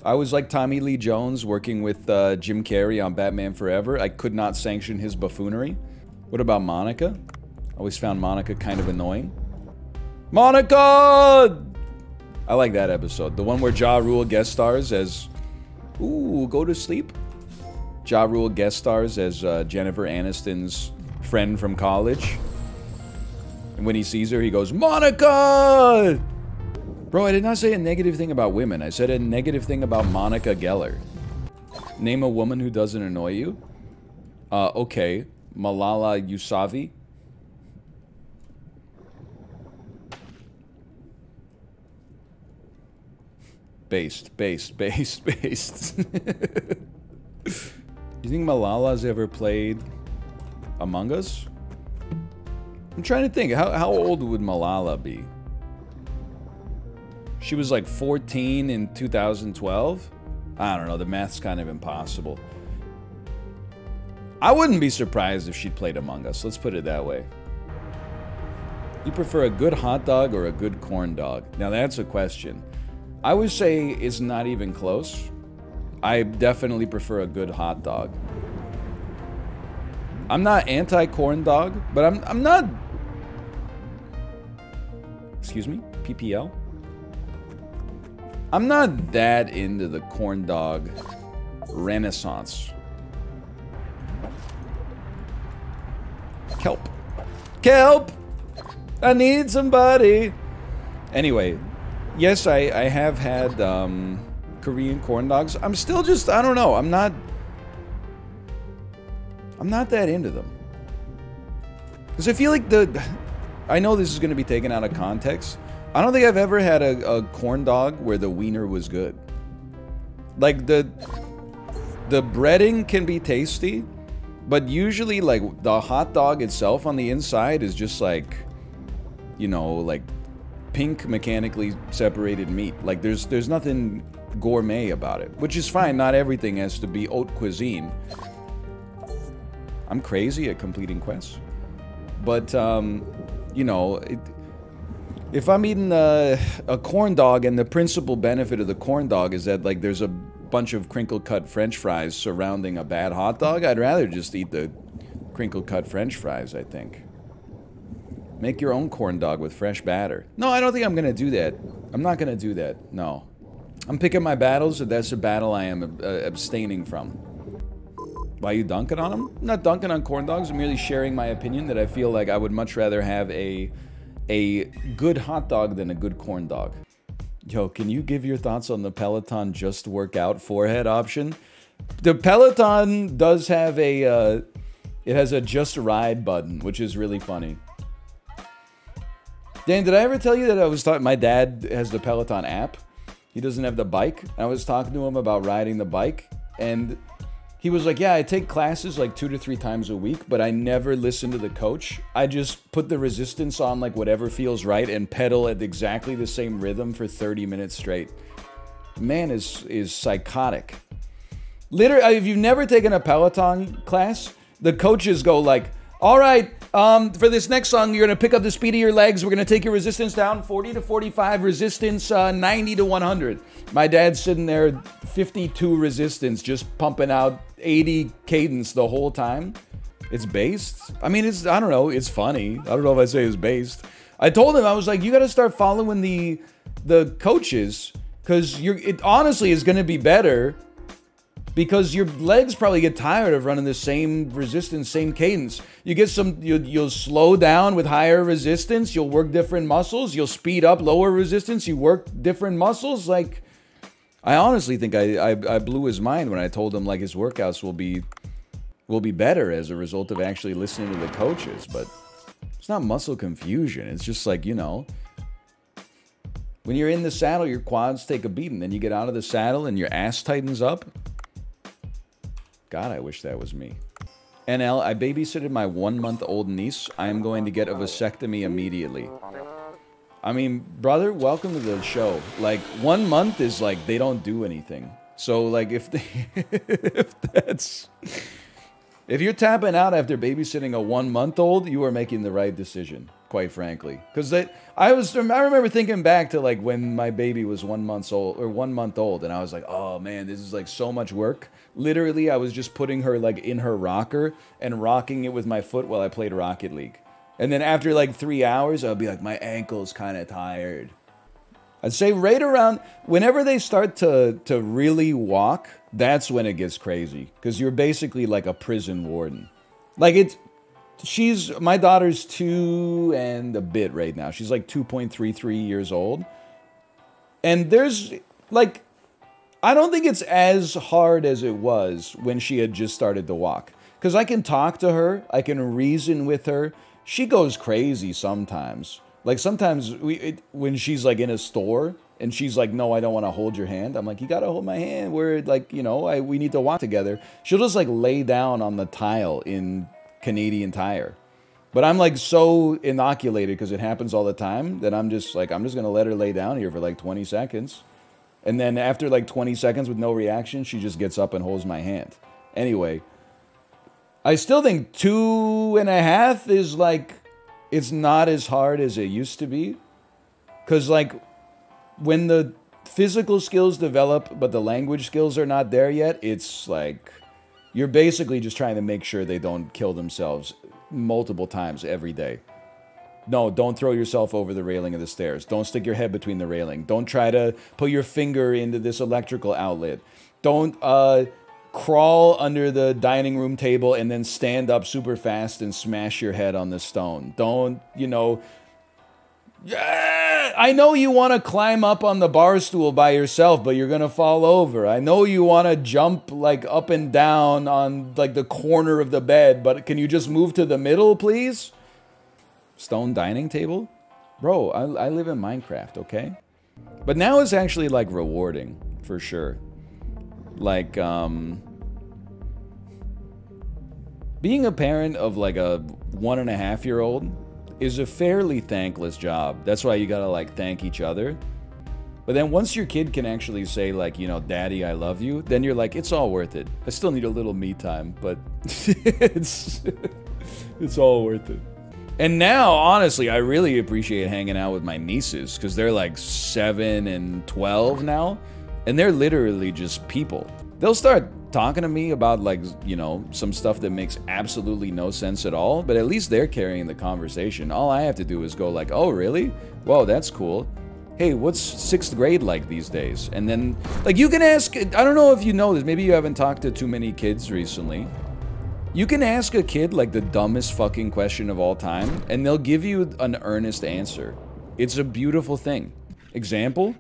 I was like Tommy Lee Jones working with uh, Jim Carrey on Batman Forever. I could not sanction his buffoonery. What about Monica? I always found Monica kind of annoying. Monica! I like that episode. The one where Ja Rule guest stars as... Ooh, go to sleep? Ja Rule guest stars as uh, Jennifer Aniston's friend from college. And when he sees her, he goes, Monica! Bro, I did not say a negative thing about women. I said a negative thing about Monica Geller. Name a woman who doesn't annoy you. Uh, okay. Malala Yousafzai. Based, based, <laughs> based, based. you think Malala's ever played Among Us? I'm trying to think. How, how old would Malala be? She was like 14 in 2012? I don't know. The math's kind of impossible. I wouldn't be surprised if she played Among Us. Let's put it that way. You prefer a good hot dog or a good corn dog? Now that's a question. I would say it's not even close. I definitely prefer a good hot dog. I'm not anti-corn dog, but I'm I'm not Excuse me? PPL? I'm not that into the corn dog renaissance. Kelp. Kelp! I need somebody! Anyway, yes, I, I have had um, Korean corn dogs. I'm still just, I don't know, I'm not... I'm not that into them. Because I feel like the... I know this is going to be taken out of context. I don't think I've ever had a, a corn dog where the wiener was good. Like, the... The breading can be tasty, but usually, like, the hot dog itself on the inside is just like, you know, like pink mechanically separated meat. Like, there's there's nothing gourmet about it, which is fine. Not everything has to be haute cuisine. I'm crazy at completing quests. But, um, you know, it, if I'm eating a, a corn dog and the principal benefit of the corn dog is that, like, there's a bunch of crinkle cut french fries surrounding a bad hot dog, I'd rather just eat the crinkle cut french fries, I think. Make your own corn dog with fresh batter. No, I don't think I'm going to do that. I'm not going to do that. No. I'm picking my battles, and that's a battle I am uh, abstaining from. Why you dunking on them? I'm not dunking on corn dogs. I'm merely sharing my opinion that I feel like I would much rather have a a good hot dog than a good corn dog. Yo, can you give your thoughts on the Peloton just workout forehead option? The Peloton does have a, uh, it has a just ride button, which is really funny. Dan, did I ever tell you that I was talking, my dad has the Peloton app. He doesn't have the bike. I was talking to him about riding the bike and he was like, Yeah, I take classes like two to three times a week, but I never listen to the coach. I just put the resistance on like whatever feels right and pedal at exactly the same rhythm for 30 minutes straight. Man is is psychotic. Literally, if you've never taken a Peloton class, the coaches go like, all right, um, for this next song, you're going to pick up the speed of your legs. We're going to take your resistance down 40 to 45, resistance uh, 90 to 100. My dad's sitting there, 52 resistance, just pumping out 80 cadence the whole time. It's based. I mean, it's, I don't know, it's funny. I don't know if I say it's based. I told him, I was like, you got to start following the, the coaches because you're, it honestly is going to be better because your legs probably get tired of running the same resistance, same cadence. You get some, you'll, you'll slow down with higher resistance. You'll work different muscles. You'll speed up lower resistance. You work different muscles. Like, I honestly think I, I, I blew his mind when I told him like his workouts will be, will be better as a result of actually listening to the coaches. But it's not muscle confusion. It's just like you know. When you're in the saddle, your quads take a beating. Then you get out of the saddle and your ass tightens up. God, I wish that was me. NL, I babysitted my one-month-old niece. I am going to get a vasectomy immediately. I mean, brother, welcome to the show. Like, one month is like, they don't do anything. So, like, if, <laughs> they, if that's... If you're tapping out after babysitting a one-month-old, you are making the right decision, quite frankly. Because I was, I remember thinking back to like when my baby was one month old or one month old, and I was like, oh man, this is like so much work. Literally, I was just putting her like in her rocker and rocking it with my foot while I played Rocket League. And then after like three hours, I'll be like, my ankle's kind of tired. I'd say right around whenever they start to to really walk, that's when it gets crazy because you're basically like a prison warden. Like it's she's my daughter's two and a bit right now. She's like 2.33 years old. And there's like I don't think it's as hard as it was when she had just started to walk. Because I can talk to her, I can reason with her. She goes crazy sometimes. Like sometimes we, it, when she's like in a store and she's like, "No, I don't want to hold your hand." I'm like, "You gotta hold my hand. We're like, you know, I, we need to walk together." She'll just like lay down on the tile in Canadian Tire. But I'm like so inoculated because it happens all the time that I'm just like, I'm just gonna let her lay down here for like 20 seconds And then after like 20 seconds with no reaction, she just gets up and holds my hand. Anyway, I still think two and a half is like, it's not as hard as it used to be. Because, like, when the physical skills develop, but the language skills are not there yet, it's like, you're basically just trying to make sure they don't kill themselves multiple times every day. No, don't throw yourself over the railing of the stairs. Don't stick your head between the railing. Don't try to put your finger into this electrical outlet. Don't uh, crawl under the dining room table and then stand up super fast and smash your head on the stone. Don't, you know, I know you want to climb up on the bar stool by yourself, but you're going to fall over. I know you want to jump like up and down on like the corner of the bed, but can you just move to the middle, please? stone dining table? Bro, I, I live in Minecraft, okay? But now it's actually like rewarding, for sure. Like, um... Being a parent of like a one and a half year old is a fairly thankless job. That's why you gotta like thank each other. But then once your kid can actually say like, you know, daddy, I love you, then you're like, it's all worth it. I still need a little me time, but <laughs> it's, it's all worth it. And now, honestly, I really appreciate hanging out with my nieces because they're like 7 and 12 now. And they're literally just people. They'll start talking to me about like, you know, some stuff that makes absolutely no sense at all, but at least they're carrying the conversation. All I have to do is go like, "Oh, really? Whoa, that's cool." Hey, what's 6th grade like these days? And then like you can ask I don't know if you know this, maybe you haven't talked to too many kids recently. You can ask a kid like the dumbest fucking question of all time, and they'll give you an earnest answer. It's a beautiful thing. Example?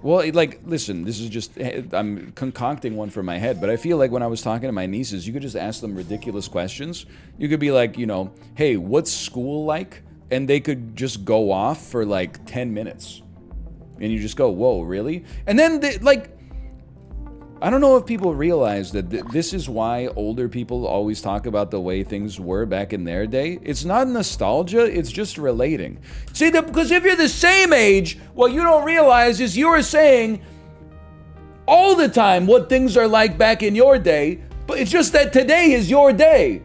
Well, like, listen, this is just, eh, I'm concocting one from my head, but I feel like when I was talking to my nieces, you could just ask them ridiculous questions. You could be like, you know, hey, what's school like? And they could just go off for like 10 minutes. And you just go, whoa, really? And then, they, like, I don't know if people realize that th this is why older people always talk about the way things were back in their day. It's not nostalgia, it's just relating. See, because if you're the same age, what you don't realize is you're saying all the time what things are like back in your day, but it's just that today is your day.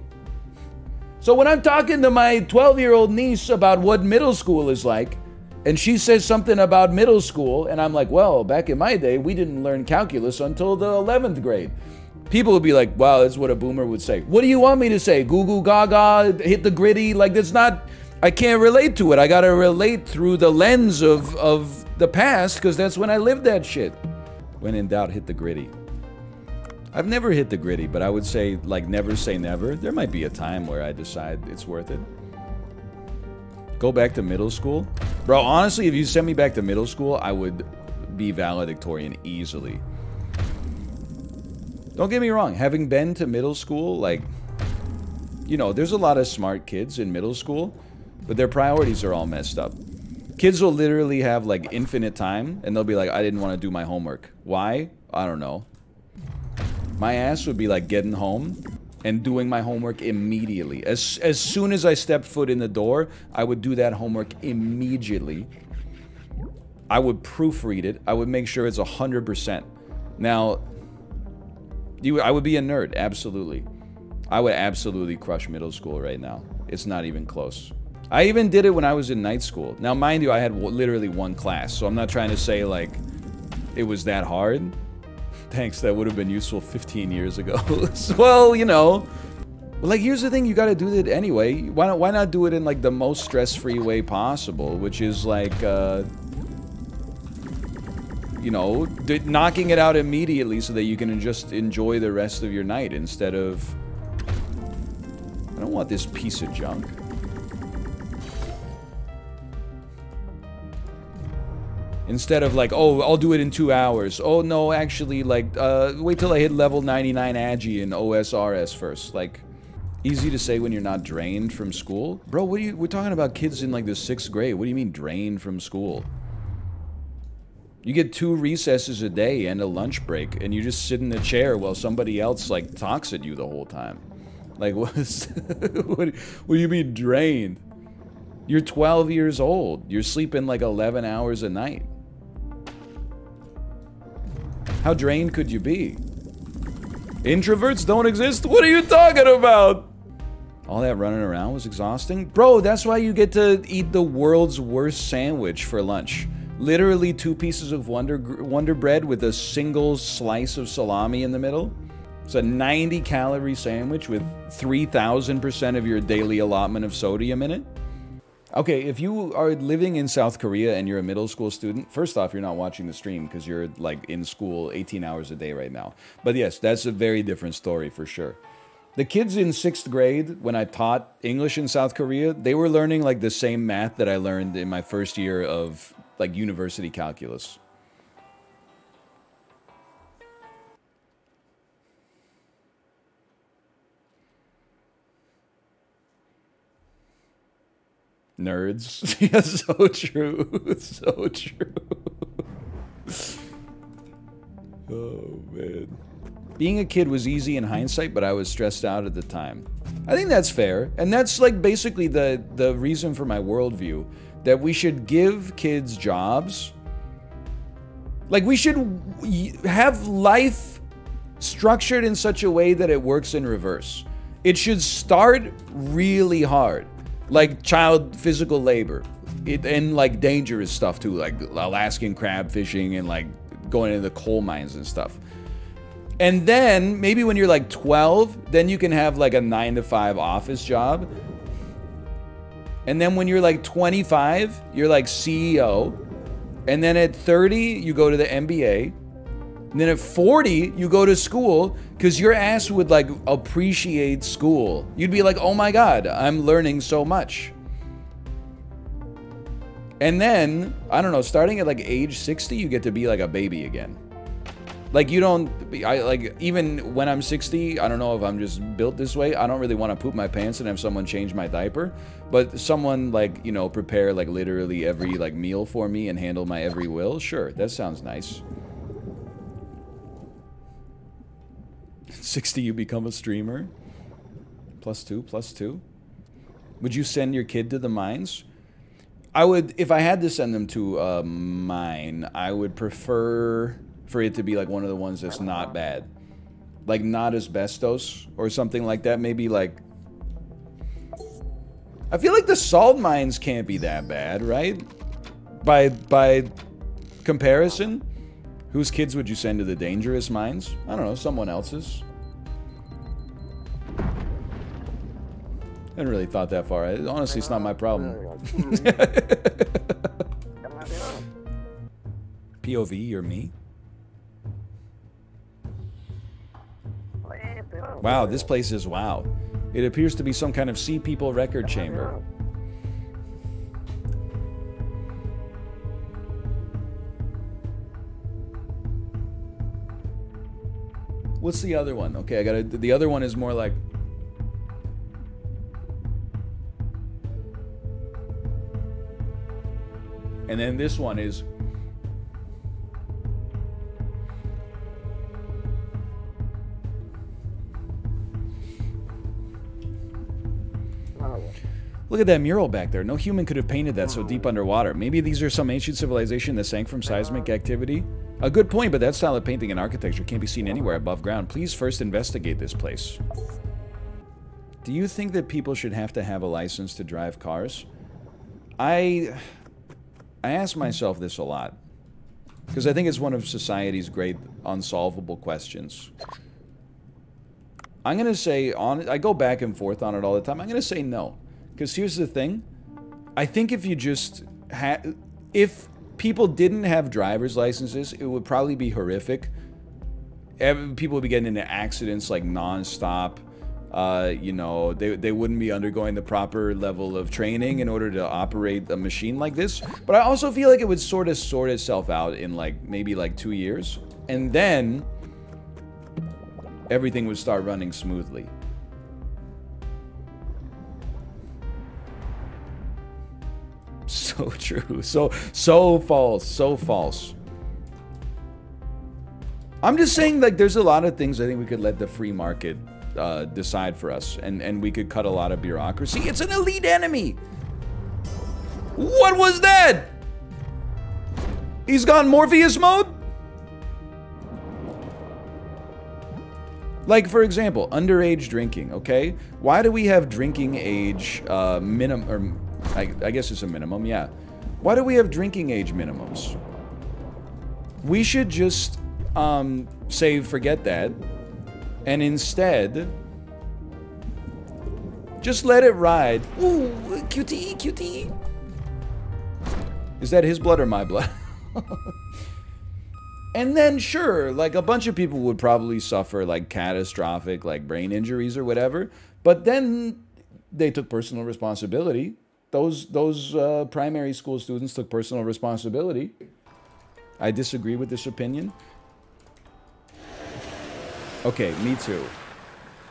So when I'm talking to my 12 year old niece about what middle school is like, and she says something about middle school, and I'm like, well, back in my day, we didn't learn calculus until the 11th grade. People would be like, wow, that's what a boomer would say. What do you want me to say? Goo goo gaga, hit the griddy? Like, that's not, I can't relate to it. I gotta relate through the lens of, of the past, because that's when I lived that shit. When in doubt, hit the griddy. I've never hit the griddy, but I would say, like, never say never. There might be a time where I decide it's worth it. Go back to middle school? Bro, honestly, if you sent me back to middle school, I would be valedictorian easily. Don't get me wrong, having been to middle school, like, you know, there's a lot of smart kids in middle school, but their priorities are all messed up. Kids will literally have, like, infinite time, and they'll be like, I didn't want to do my homework. Why? I don't know. My ass would be, like, getting home, and doing my homework immediately. As, as soon as I stepped foot in the door, I would do that homework immediately. I would proofread it. I would make sure it's 100%. Now, you, I would be a nerd, absolutely. I would absolutely crush middle school right now. It's not even close. I even did it when I was in night school. Now, mind you, I had literally one class, so I'm not trying to say, like, it was that hard. Thanks, that would have been useful 15 years ago. <laughs> well, you know. like, here's the thing, you gotta do it anyway. Why not, why not do it in, like, the most stress-free way possible? Which is, like, uh... You know, knocking it out immediately so that you can just enjoy the rest of your night instead of... I don't want this piece of junk. Instead of like, oh, I'll do it in two hours. Oh, no, actually, like, uh, wait till I hit level 99 Agi in OSRS first. Like, easy to say when you're not drained from school. Bro, what are you, we're talking about kids in like the sixth grade. What do you mean drained from school? You get two recesses a day and a lunch break, and you just sit in the chair while somebody else like talks at you the whole time. Like, <laughs> what's, what, what do you mean drained? You're 12 years old. You're sleeping like 11 hours a night. How drained could you be? Introverts don't exist? What are you talking about? All that running around was exhausting? Bro, that's why you get to eat the world's worst sandwich for lunch. Literally two pieces of Wonder, Wonder Bread with a single slice of salami in the middle. It's a 90 calorie sandwich with 3,000% of your daily allotment of sodium in it. Okay, if you are living in South Korea and you're a middle school student, first off, you're not watching the stream because you're like in school 18 hours a day right now. But yes, that's a very different story for sure. The kids in sixth grade, when I taught English in South Korea, they were learning like the same math that I learned in my first year of like university calculus. Nerds. <laughs> yeah, so true. <laughs> so true. <laughs> oh, man. Being a kid was easy in hindsight, but I was stressed out at the time. I think that's fair. And that's like basically the, the reason for my worldview that we should give kids jobs. Like, we should have life structured in such a way that it works in reverse. It should start really hard like child physical labor. It, and like dangerous stuff too like alaskan crab fishing and like going into the coal mines and stuff. And then maybe when you're like 12 then you can have like a 9 to 5 office job. And then when you're like 25 you're like ceo and then at 30 you go to the mba and then at 40, you go to school because your ass would like appreciate school. You'd be like, oh my God, I'm learning so much. And then, I don't know, starting at like age 60, you get to be like a baby again. Like you don't, I like even when I'm 60, I don't know if I'm just built this way. I don't really want to poop my pants and have someone change my diaper, but someone like you know prepare like literally every like meal for me and handle my every will. Sure, that sounds nice. 60 you become a streamer? Plus two, plus two? Would you send your kid to the mines? I would, if I had to send them to a mine, I would prefer for it to be like one of the ones that's not bad. Like not asbestos or something like that. Maybe like... I feel like the salt mines can't be that bad, right? By, by comparison? Whose kids would you send to the dangerous mines? I don't know, someone else's. I hadn't really thought that far. Honestly, it's not my problem. <laughs> POV, you're me? Wow, this place is wow. It appears to be some kind of Sea People record chamber. What's the other one? Okay, I got The other one is more like And then this one is Look at that mural back there. No human could have painted that so deep underwater. Maybe these are some ancient civilization that sank from seismic activity? A good point, but that style of painting and architecture can't be seen anywhere above ground. Please first investigate this place. Do you think that people should have to have a license to drive cars? I... I ask myself this a lot because I think it's one of society's great unsolvable questions. I'm going to say, on I go back and forth on it all the time. I'm going to say no. Because here's the thing. I think if you just had... If people didn't have driver's licenses, it would probably be horrific. People would be getting into accidents like nonstop. Uh, you know, they, they wouldn't be undergoing the proper level of training in order to operate a machine like this. But I also feel like it would sort of sort itself out in like maybe like two years. And then everything would start running smoothly. <laughs> So true. So, so false. So false. I'm just saying, like, there's a lot of things I think we could let the free market uh, decide for us, and, and we could cut a lot of bureaucracy. It's an elite enemy! What was that? He's gone Morpheus mode? Like, for example, underage drinking, okay? Why do we have drinking age uh, minimum, I, I guess it's a minimum, yeah. Why do we have drinking age minimums? We should just um, say, forget that, and instead, just let it ride. Ooh, QTE, QTE. Is that his blood or my blood? <laughs> and then sure, like a bunch of people would probably suffer like catastrophic like brain injuries or whatever, but then they took personal responsibility. Those those uh, primary school students took personal responsibility. I disagree with this opinion. Okay, me too.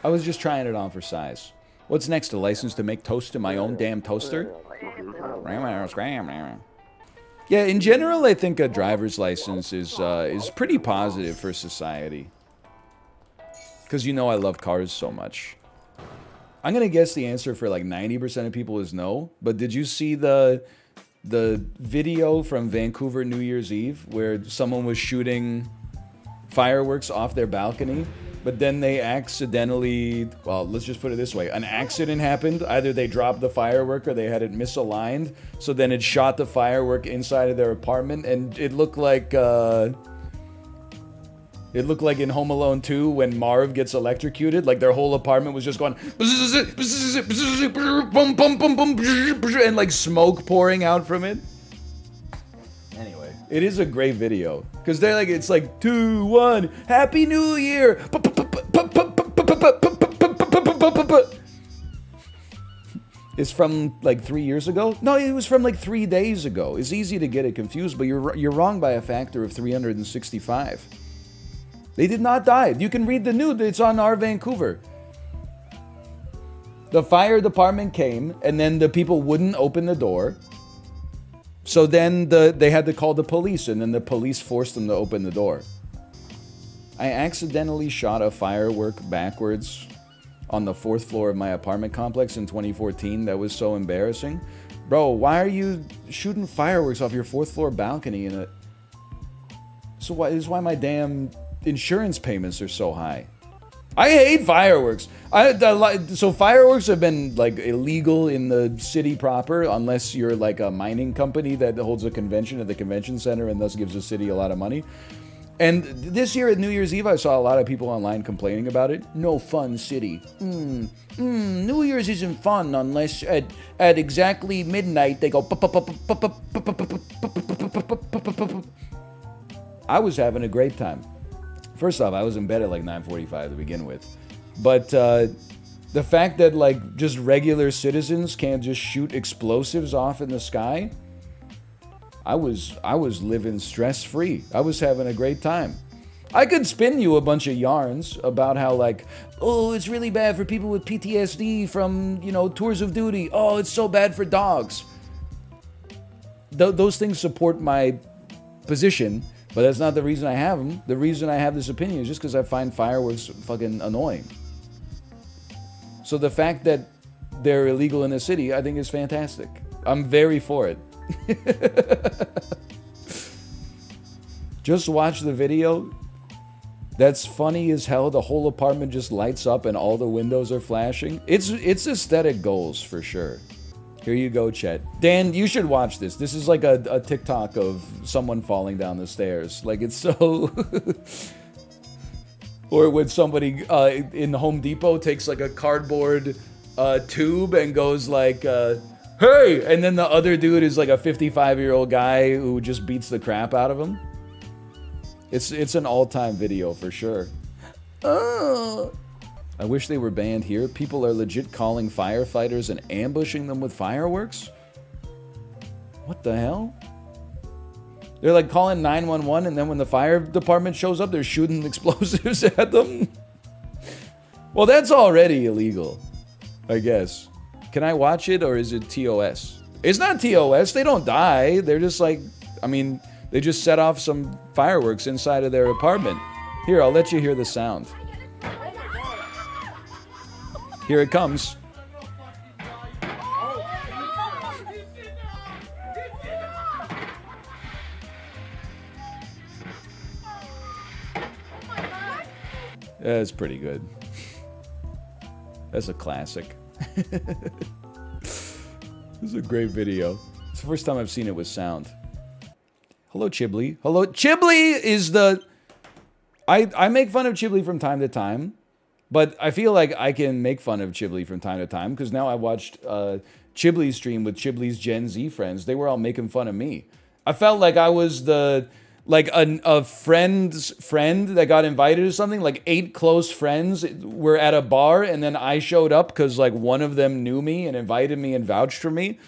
I was just trying it on for size. What's next? A license to make toast in my own damn toaster? Yeah, in general, I think a driver's license is uh, is pretty positive for society. Because you know I love cars so much. I'm gonna guess the answer for like 90% of people is no. But did you see the the video from Vancouver New Year's Eve where someone was shooting fireworks off their balcony? but then they accidentally, well, let's just put it this way. An accident happened. Either they dropped the firework or they had it misaligned. So then it shot the firework inside of their apartment and it looked like, uh, it looked like in Home Alone 2 when Marv gets electrocuted, like their whole apartment was just going and like smoke pouring out from it. Anyway, it is a great video because they're like, it's like two, one, Happy New Year. It's from like three years ago. No, it was from like three days ago. It's easy to get it confused, but you're you're wrong by a factor of 365. They did not die. You can read the news. It's on r/Vancouver. The fire department came, and then the people wouldn't open the door. So then the they had to call the police, and then the police forced them to open the door. I accidentally shot a firework backwards on the fourth floor of my apartment complex in 2014. That was so embarrassing. Bro, why are you shooting fireworks off your fourth floor balcony in a... So why this is why my damn insurance payments are so high. I hate fireworks. I, so fireworks have been like illegal in the city proper unless you're like a mining company that holds a convention at the convention center and thus gives the city a lot of money. And this year at New Year's Eve, I saw a lot of people online complaining about it. No fun city. Hmm. Hmm. New Year's isn't fun unless at at exactly midnight they go. I was having a great time. First off, I was in bed at like 9:45 to begin with, but uh, the fact that like just regular citizens can't just shoot explosives off in the sky I was I was living stress free. I was having a great time. I could spin you a bunch of yarns about how like, oh, it's really bad for people with PTSD from, you know, tours of duty. Oh, it's so bad for dogs. Th- those things support my position, but that's not the reason I have them. The reason I have this opinion is just because I find fireworks fucking annoying. So the fact that they're illegal in the city, I think is fantastic. I'm very for it. <laughs> just watch the video. That's funny as hell. The whole apartment just lights up and all the windows are flashing. It's it's aesthetic goals for sure. Here you go, Chet. Dan, you should watch this. This is like a, a TikTok of someone falling down the stairs. Like it's so. <laughs> or when somebody uh, in the Home Depot takes like a cardboard uh, tube and goes like. Uh, hey! And then the other dude is like a 55 year old guy who just beats the crap out of him. It's it's an all time video for sure. Oh. I wish they were banned here. People are legit calling firefighters and ambushing them with fireworks. What the hell? They're like calling 911 and then when the fire department shows up, they're shooting <laughs> explosives <laughs> at them. Well, that's already illegal, I guess. Can I watch it or is it TOS? It's not TOS. They don't die. They're just like, I mean, they just set off some fireworks inside of their apartment. Here, I'll let you hear the sound. Here it comes. That's pretty good. That's a classic. <laughs> this is a great video. It's the first time I've seen it with sound. Hello, Chiblee. Hello. Chiblee is the... I, I make fun of Chiblee from time to time, but I feel like I can make fun of Chiblee from time to time because now I watched uh, Chiblee's stream with Chiblee's Gen Z friends. They were all making fun of me. I felt like I was the like a, a friend's friend that got invited to something like eight close friends were at a bar and then i showed up because like one of them knew me and invited me and vouched for me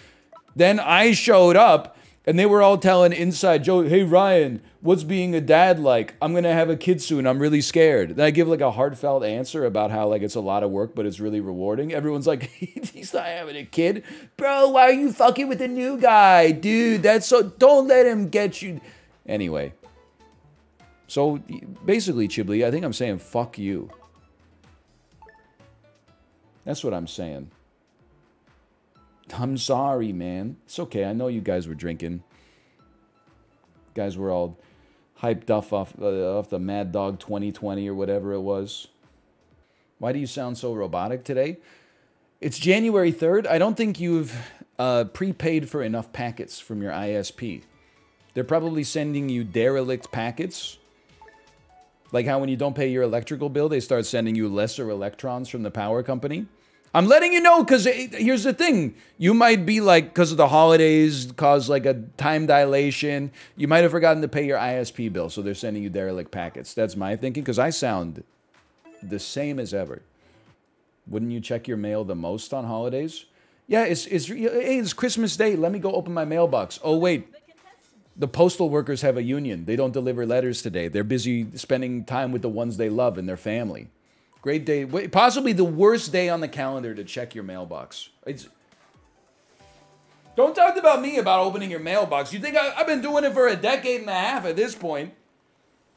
then i showed up and they were all telling inside joe hey ryan what's being a dad like i'm gonna have a kid soon i'm really scared then i give like a heartfelt answer about how like it's a lot of work but it's really rewarding everyone's like <laughs> he's not having a kid bro why are you fucking with the new guy dude that's so don't let him get you Anyway. So basically, Chiblee, I think I'm saying fuck you. That's what I'm saying. I'm sorry, man. It's okay. I know you guys were drinking. guys were all hyped off off, uh, off the Mad Dog 2020 or whatever it was. Why do you sound so robotic today? It's January 3rd. I don't think you've uh, prepaid for enough packets from your ISP. They're probably sending you derelict packets. Like how when you don't pay your electrical bill, they start sending you lesser electrons from the power company. I'm letting you know because eh, here's the thing. You might be like, because of the holidays, cause like a time dilation. You might have forgotten to pay your ISP bill, so they're sending you derelict packets. That's my thinking because I sound the same as ever. Wouldn't you check your mail the most on holidays? Yeah, it's, it's, it's Christmas Day. Let me go open my mailbox. Oh, wait, the postal workers have a union. They don't deliver letters today. They're busy spending time with the ones they love and their family. Great day. Possibly the worst day on the calendar to check your mailbox. It's, don't talk about me about opening your mailbox. You think I, have been doing it for a decade and a half at this point?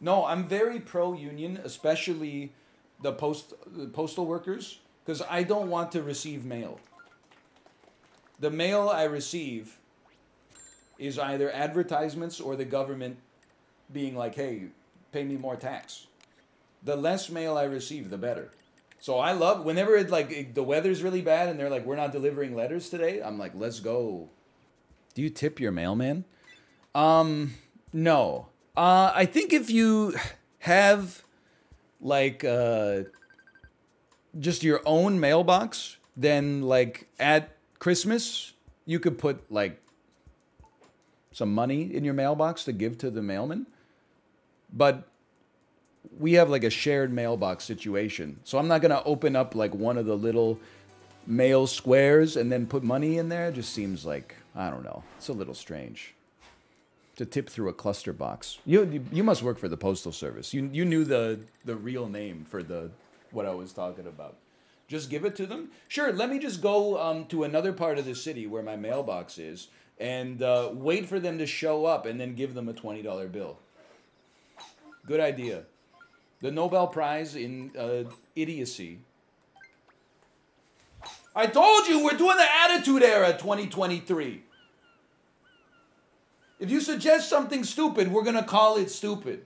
No, I'm very pro union, especially the post the postal workers, because I don't want to receive mail. The mail I receive is either advertisements or the government being like, hey, pay me more tax. The less mail I receive, the better. So I love whenever it like the weather's really bad and they're like, we're not delivering letters today. I'm like, let's go. Do you tip your mailman? Um, no. Uh, I think if you have like uh, just your own mailbox, then like at Christmas you could put like some money in your mailbox to give to the mailman. But we have like a shared mailbox situation. So I'm not going to open up like one of the little mail squares and then put money in there. It just seems like, I don't know, it's a little strange to tip through a cluster box. You, you must work for the postal service. You, you knew the, the real name for the what I was talking about. Just give it to them. Sure, let me just go um, to another part of the city where my mailbox is and uh, wait for them to show up and then give them a $20 bill. Good idea. The Nobel Prize in uh, Idiocy. I told you we're doing the Attitude Era 2023. If you suggest something stupid, we're going to call it stupid.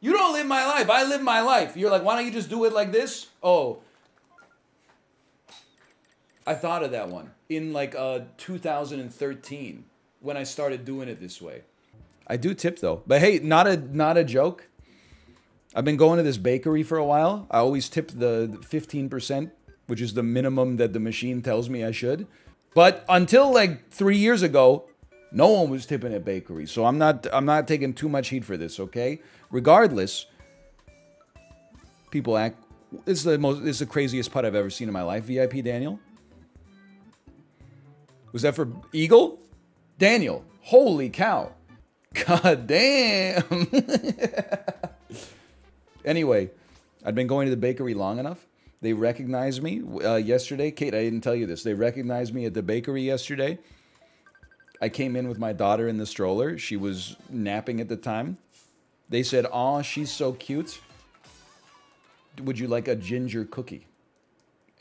You don't live my life. I live my life. You're like, why don't you just do it like this? Oh, I thought of that one in like uh 2013 when I started doing it this way. I do tip though. But hey, not a not a joke. I've been going to this bakery for a while. I always tip the 15%, which is the minimum that the machine tells me I should. But until like 3 years ago, no one was tipping at bakeries. So I'm not I'm not taking too much heat for this, okay? Regardless, people act is the most is the craziest putt I've ever seen in my life, VIP Daniel. Was that for Eagle? Daniel. Holy cow. <laughs> God damn. <laughs> anyway, I'd been going to the bakery long enough. They recognized me uh, yesterday. Kate, I didn't tell you this. They recognized me at the bakery yesterday. I came in with my daughter in the stroller. She was napping at the time. They said, Aw, she's so cute. Would you like a ginger cookie?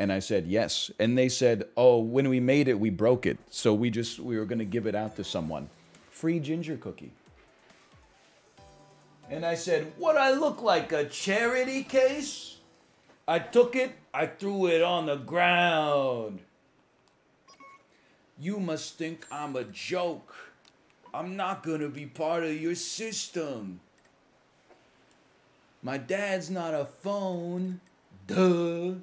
And I said, yes. And they said, oh, when we made it, we broke it. So we just, we were going to give it out to someone. Free ginger cookie. And I said, what I look like, a charity case? I took it, I threw it on the ground. You must think I'm a joke. I'm not gonna be part of your system. My dad's not a phone. Duh.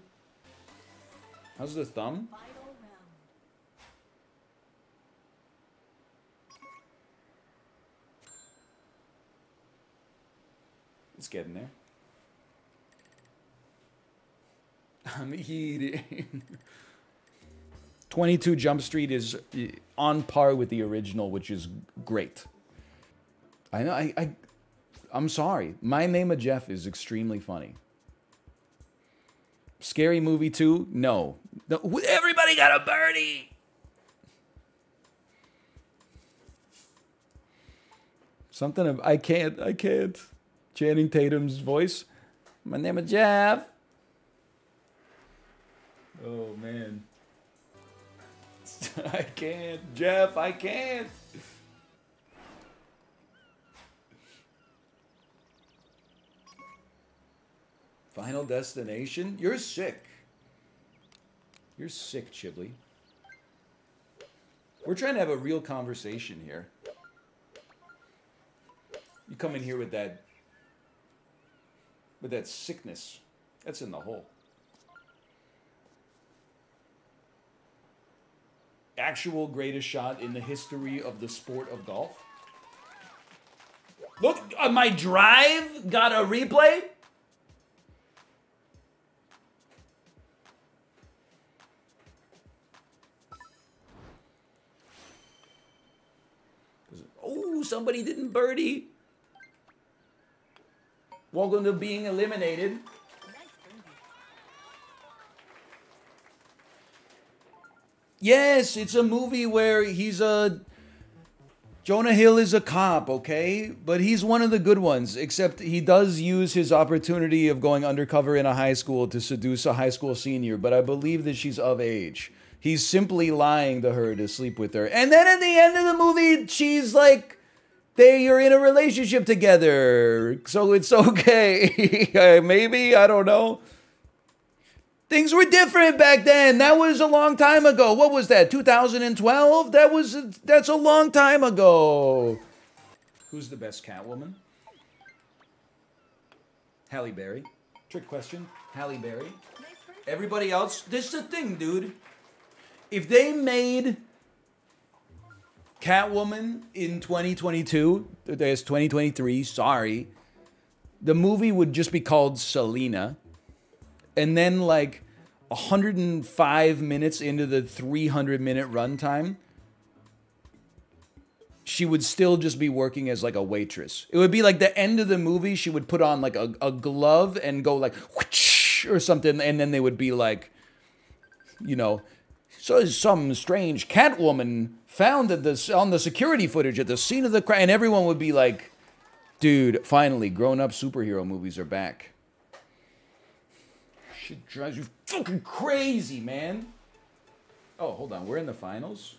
How's the thumb? It's getting there. <laughs> I'm eating. <laughs> 22 Jump Street is on par with the original, which is great. I know, I, I, I'm sorry. My Name of Jeff is extremely funny. Scary Movie 2? No. no. Everybody got a birdie! Something of, I can't, I can't. Channing Tatum's voice. My name is Jeff. Oh, man. <laughs> I can't. Jeff, I can't. Final destination? You're sick. You're sick, Chiblee. We're trying to have a real conversation here. You come in here with that with that sickness. That's in the hole. Actual greatest shot in the history of the sport of golf. Look, uh, my drive got a replay. Oh, somebody didn't birdie. Welcome to being eliminated. Yes, it's a movie where he's a Jonah Hill is a cop, okay? But he's one of the good ones, except he does use his opportunity of going undercover in a high school to seduce a high school senior, but I believe that she's of age. He's simply lying to her to sleep with her. And then at the end of the movie, she's like, they are in a relationship together. So it's <laughs> okay. <laughs> Maybe, I don't know. Things were different back then. That was a long time ago. What was that? 2012? That was that's a long time ago. Who's the best Catwoman? Halle Berry. Trick question. Halle Berry. Everybody else, this is the thing, dude. If they made Catwoman in 2022, there's 2023, sorry. The movie would just be called Selina and then like 105 minutes into the 300 minute runtime, she would still just be working as like a waitress. It would be like the end of the movie. She would put on like a, a glove and go like or something, and then they would be like, you know, so some strange Catwoman found that this on the security footage at the scene of the crime, and everyone would be like, "Dude, finally, grown-up superhero movies are back." Shit drives you fucking crazy, man. Oh, hold on. We're in the finals?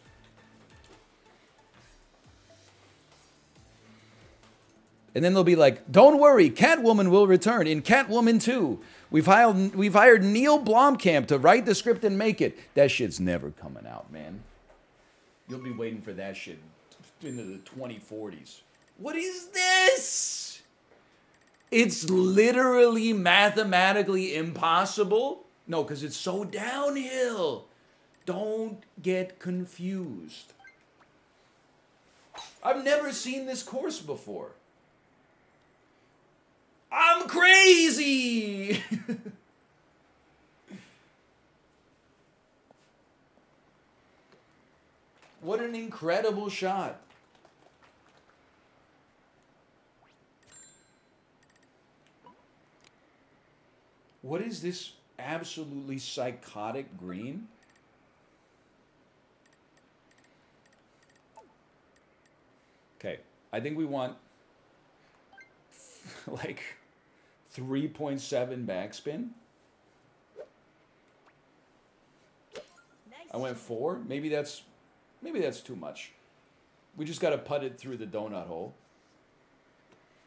And then they'll be like, "Don't worry, Catwoman will return in Catwoman 2. We've hired we've hired Neil Blomkamp to write the script and make it. That shit's never coming out, man. You'll be waiting for that shit into the 2040s. What is this? It's literally mathematically impossible. No, because it's so downhill. Don't get confused. I've never seen this course before. I'm crazy! <laughs> what an incredible shot. What is this absolutely psychotic green? Okay, I think we want <laughs> like 3.7 backspin. I went four. Maybe that's maybe that's too much. We just got to put it through the donut hole.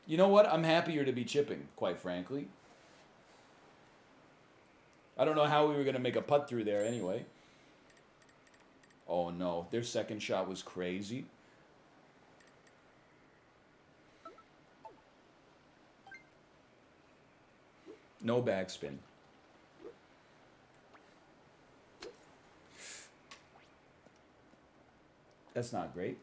You know what? I'm happier to be chipping, quite frankly. I don't know how we were going to make a putt through there anyway. Oh no, their second shot was crazy. No backspin. That's not great.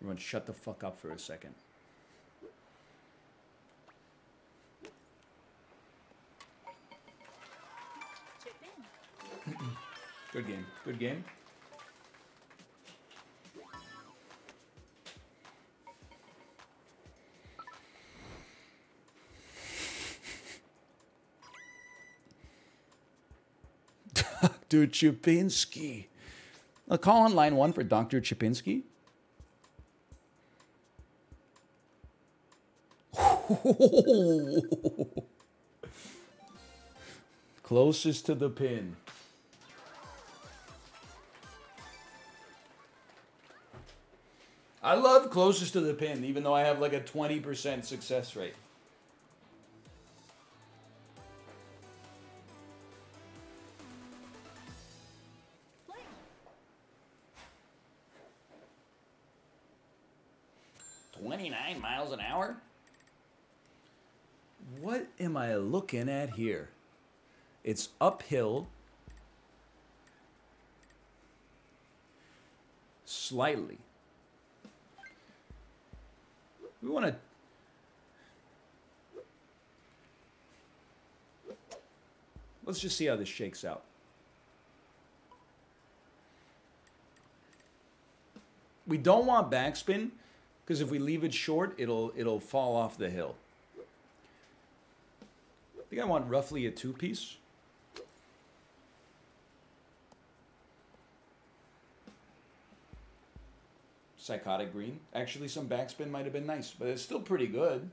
Everyone shut the fuck up for a second. <clears throat> Good game. Good game. Dr. Chipinski. A call on line one for Dr. Chipinski. <laughs> Closest to the pin. I love closest to the pin, even though I have like a 20% success rate. I looking at here? It's uphill. Slightly. We want to... Let's just see how this shakes out. We don't want backspin because if we leave it short, it'll it'll fall off the hill. Think I want roughly a two-piece. Psychotic Green. Actually, some backspin might have been nice, but it's still pretty good.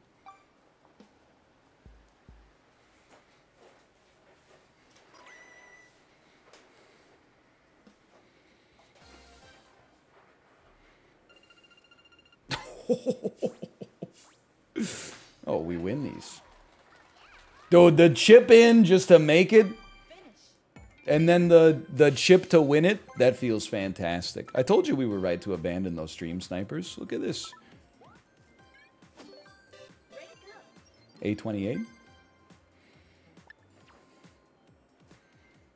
Dude, the chip in just to make it and then the the chip to win it, that feels fantastic. I told you we were right to abandon those stream snipers. Look at this. A28.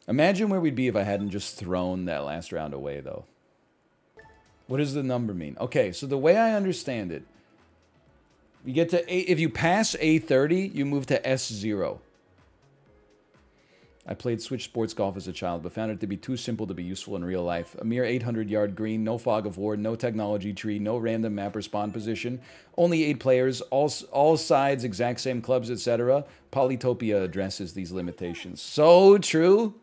Imagine where we'd be if I hadn't just thrown that last round away, though. What does the number mean? Okay, so the way I understand it, you get to A, if you pass A30, you move to S0. I played Switch Sports Golf as a child, but found it to be too simple to be useful in real life. A mere 800 yard green, no fog of war, no technology tree, no random map or spawn position, only eight players, all, all sides, exact same clubs, etc. Polytopia addresses these limitations. So true.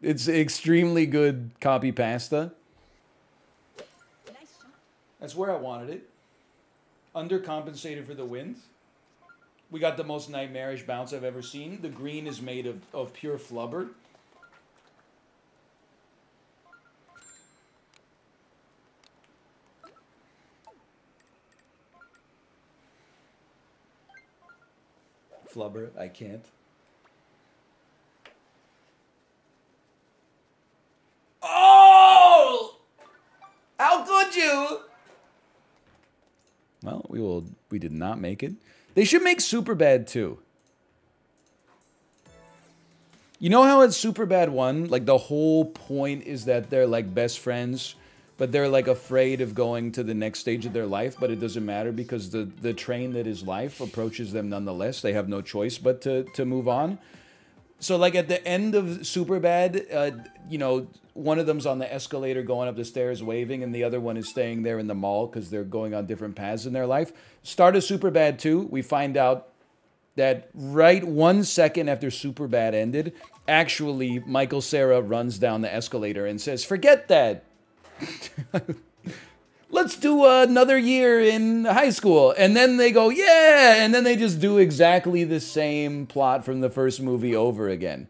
It's extremely good copy pasta. That's where I wanted it. Undercompensated for the wind. We got the most nightmarish bounce I've ever seen. The green is made of, of pure flubber. Flubber, I can't. Oh! How could you? Well, we will. We did not make it. They should make Superbad too. You know how it's Superbad 1, like the whole point is that they're like best friends, but they're like afraid of going to the next stage of their life, but it doesn't matter because the, the train that is life approaches them nonetheless. They have no choice but to, to move on. So like at the end of Superbad, uh, you know, one of them's on the escalator going up the stairs waving, and the other one is staying there in the mall because they're going on different paths in their life. Start of Superbad 2, we find out that right one second after Superbad ended, actually Michael Cera runs down the escalator and says, Forget that. <laughs> let's do another year in high school. And then they go, yeah. And then they just do exactly the same plot from the first movie over again.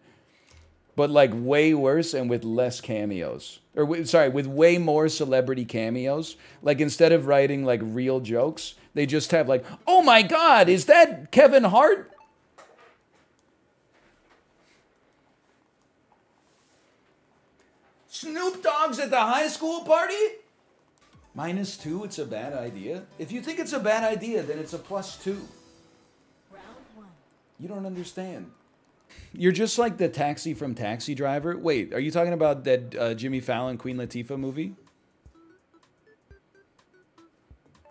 But like way worse and with less cameos. Or sorry, with way more celebrity cameos. Like instead of writing like real jokes, they just have like, oh my God, is that Kevin Hart? Snoop Dogg's at the high school party? Minus two, it's a bad idea. If you think it's a bad idea, then it's a plus two. You don't understand. You're just like the taxi from Taxi Driver. Wait, are you talking about that uh, Jimmy Fallon Queen Latifah movie?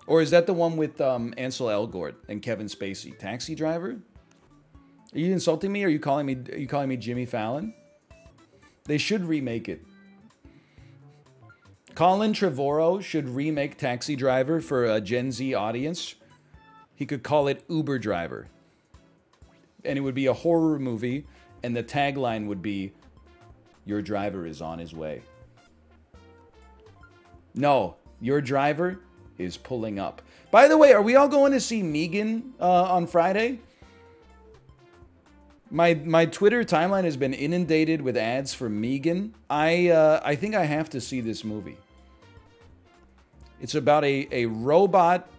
Or is that the one with um, Ansel Elgort and Kevin Spacey? Taxi Driver? Are you insulting me? Are you calling me? Are you calling me Jimmy Fallon? They should remake it. Colin Trevorrow should remake Taxi Driver for a Gen Z audience. He could call it Uber Driver. And it would be a horror movie, and the tagline would be Your driver is on his way. No, your driver is pulling up. By the way, are we all going to see Megan uh, on Friday? My my Twitter timeline has been inundated with ads for Megan. I uh, I think I have to see this movie. It's about a, a robot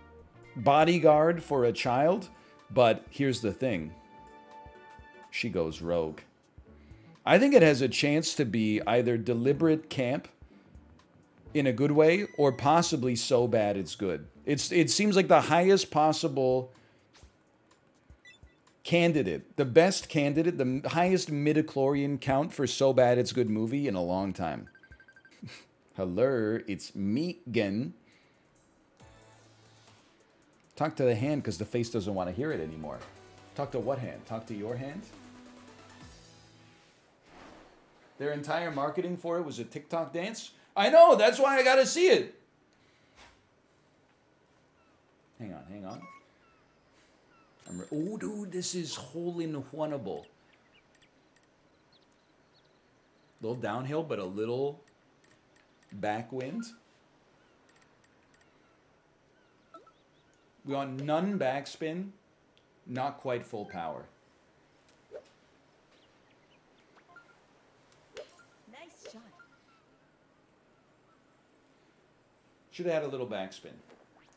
bodyguard for a child, but here's the thing. She goes rogue. I think it has a chance to be either deliberate camp in a good way or possibly so bad it's good. It's it seems like the highest possible candidate, the best candidate, the highest midichlorian count for so bad it's good movie in a long time. <laughs> Hello, it's Megan. Talk to the hand because the face doesn't want to hear it anymore. Talk to what hand? Talk to your hand? Their entire marketing for it was a TikTok dance? I know, that's why I gotta see it. Hang on, hang on. Oh, dude, this is hole in oneable. Little downhill, but a little backwind. We want none backspin, not quite full power. Nice shot. Should have had a little backspin.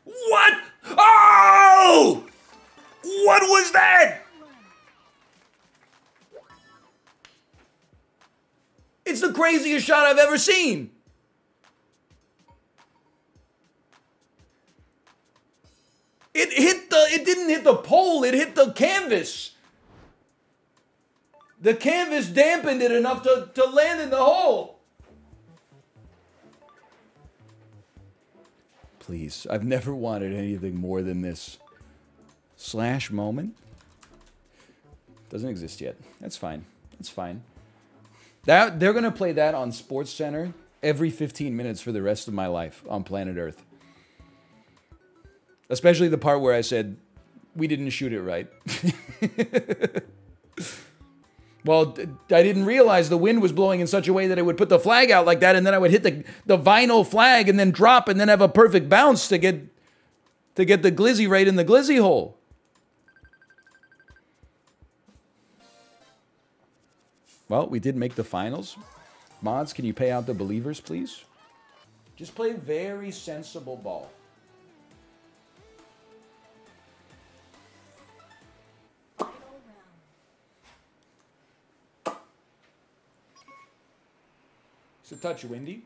What? Oh! What was that? It's the craziest shot I've ever seen. It hit the it didn't hit the pole, it hit the canvas. The canvas dampened it enough to, to land in the hole. Please, I've never wanted anything more than this. Slash moment. Doesn't exist yet. That's fine. That's fine. That they're gonna play that on Sports Center every 15 minutes for the rest of my life on planet Earth. Especially the part where I said, we didn't shoot it right. <laughs> well, I didn't realize the wind was blowing in such a way that it would put the flag out like that, and then I would hit the, the vinyl flag and then drop and then have a perfect bounce to get to get the glizzy right in the glizzy hole. Well, we did make the finals. Mods, can you pay out the believers, please? Just play very sensible ball. It's a touch windy.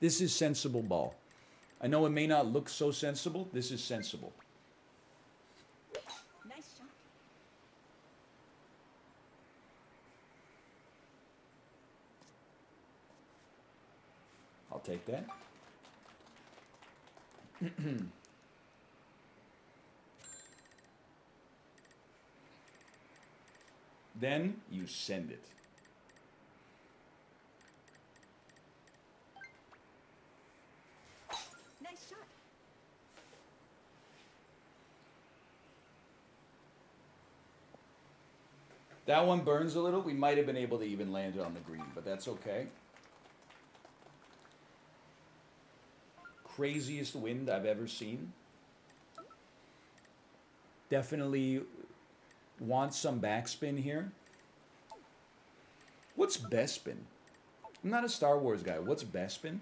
This is sensible ball. I know it may not look so sensible. This is sensible. Take that. <clears throat> Then you send it. Nice shot. That one burns a little. We might have been able to even land it on the green, but that's okay. Craziest wind I've ever seen. Definitely want some backspin here. What's Bespin? I'm not a Star Wars guy. What's Bespin?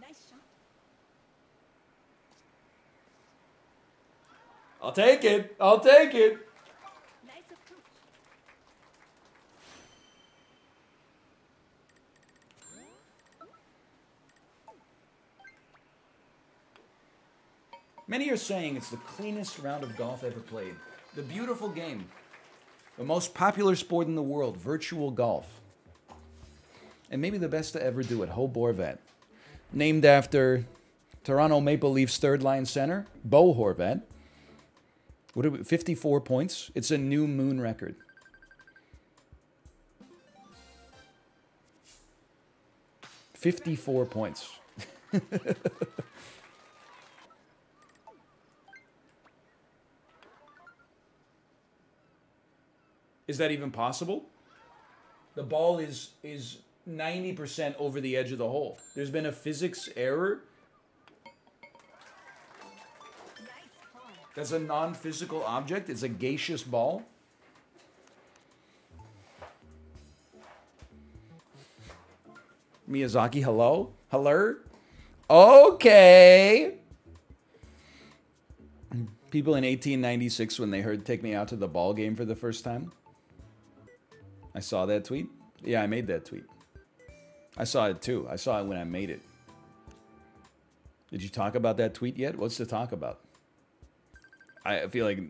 Nice shot. I'll take it. I'll take it. Many are saying it's the cleanest round of golf ever played. The beautiful game. The most popular sport in the world, virtual golf. And maybe the best to ever do it, Ho. Named after Toronto Maple Leafs third line center, Bo Horvat. What are we, 54 points? It's a new moon record. Fifty-four points. <laughs> Is that even possible? The ball is is 90% over the edge of the hole. There's been a physics error. That's a non-physical object. It's a gaseous ball. Miyazaki, hello? Hello? Okay. People in 1896 when they heard Take Me Out to the Ball Game for the first time. I saw that tweet. Yeah, I made that tweet. I saw it too. I saw it when I made it. Did you talk about that tweet yet? What's to talk about? I feel like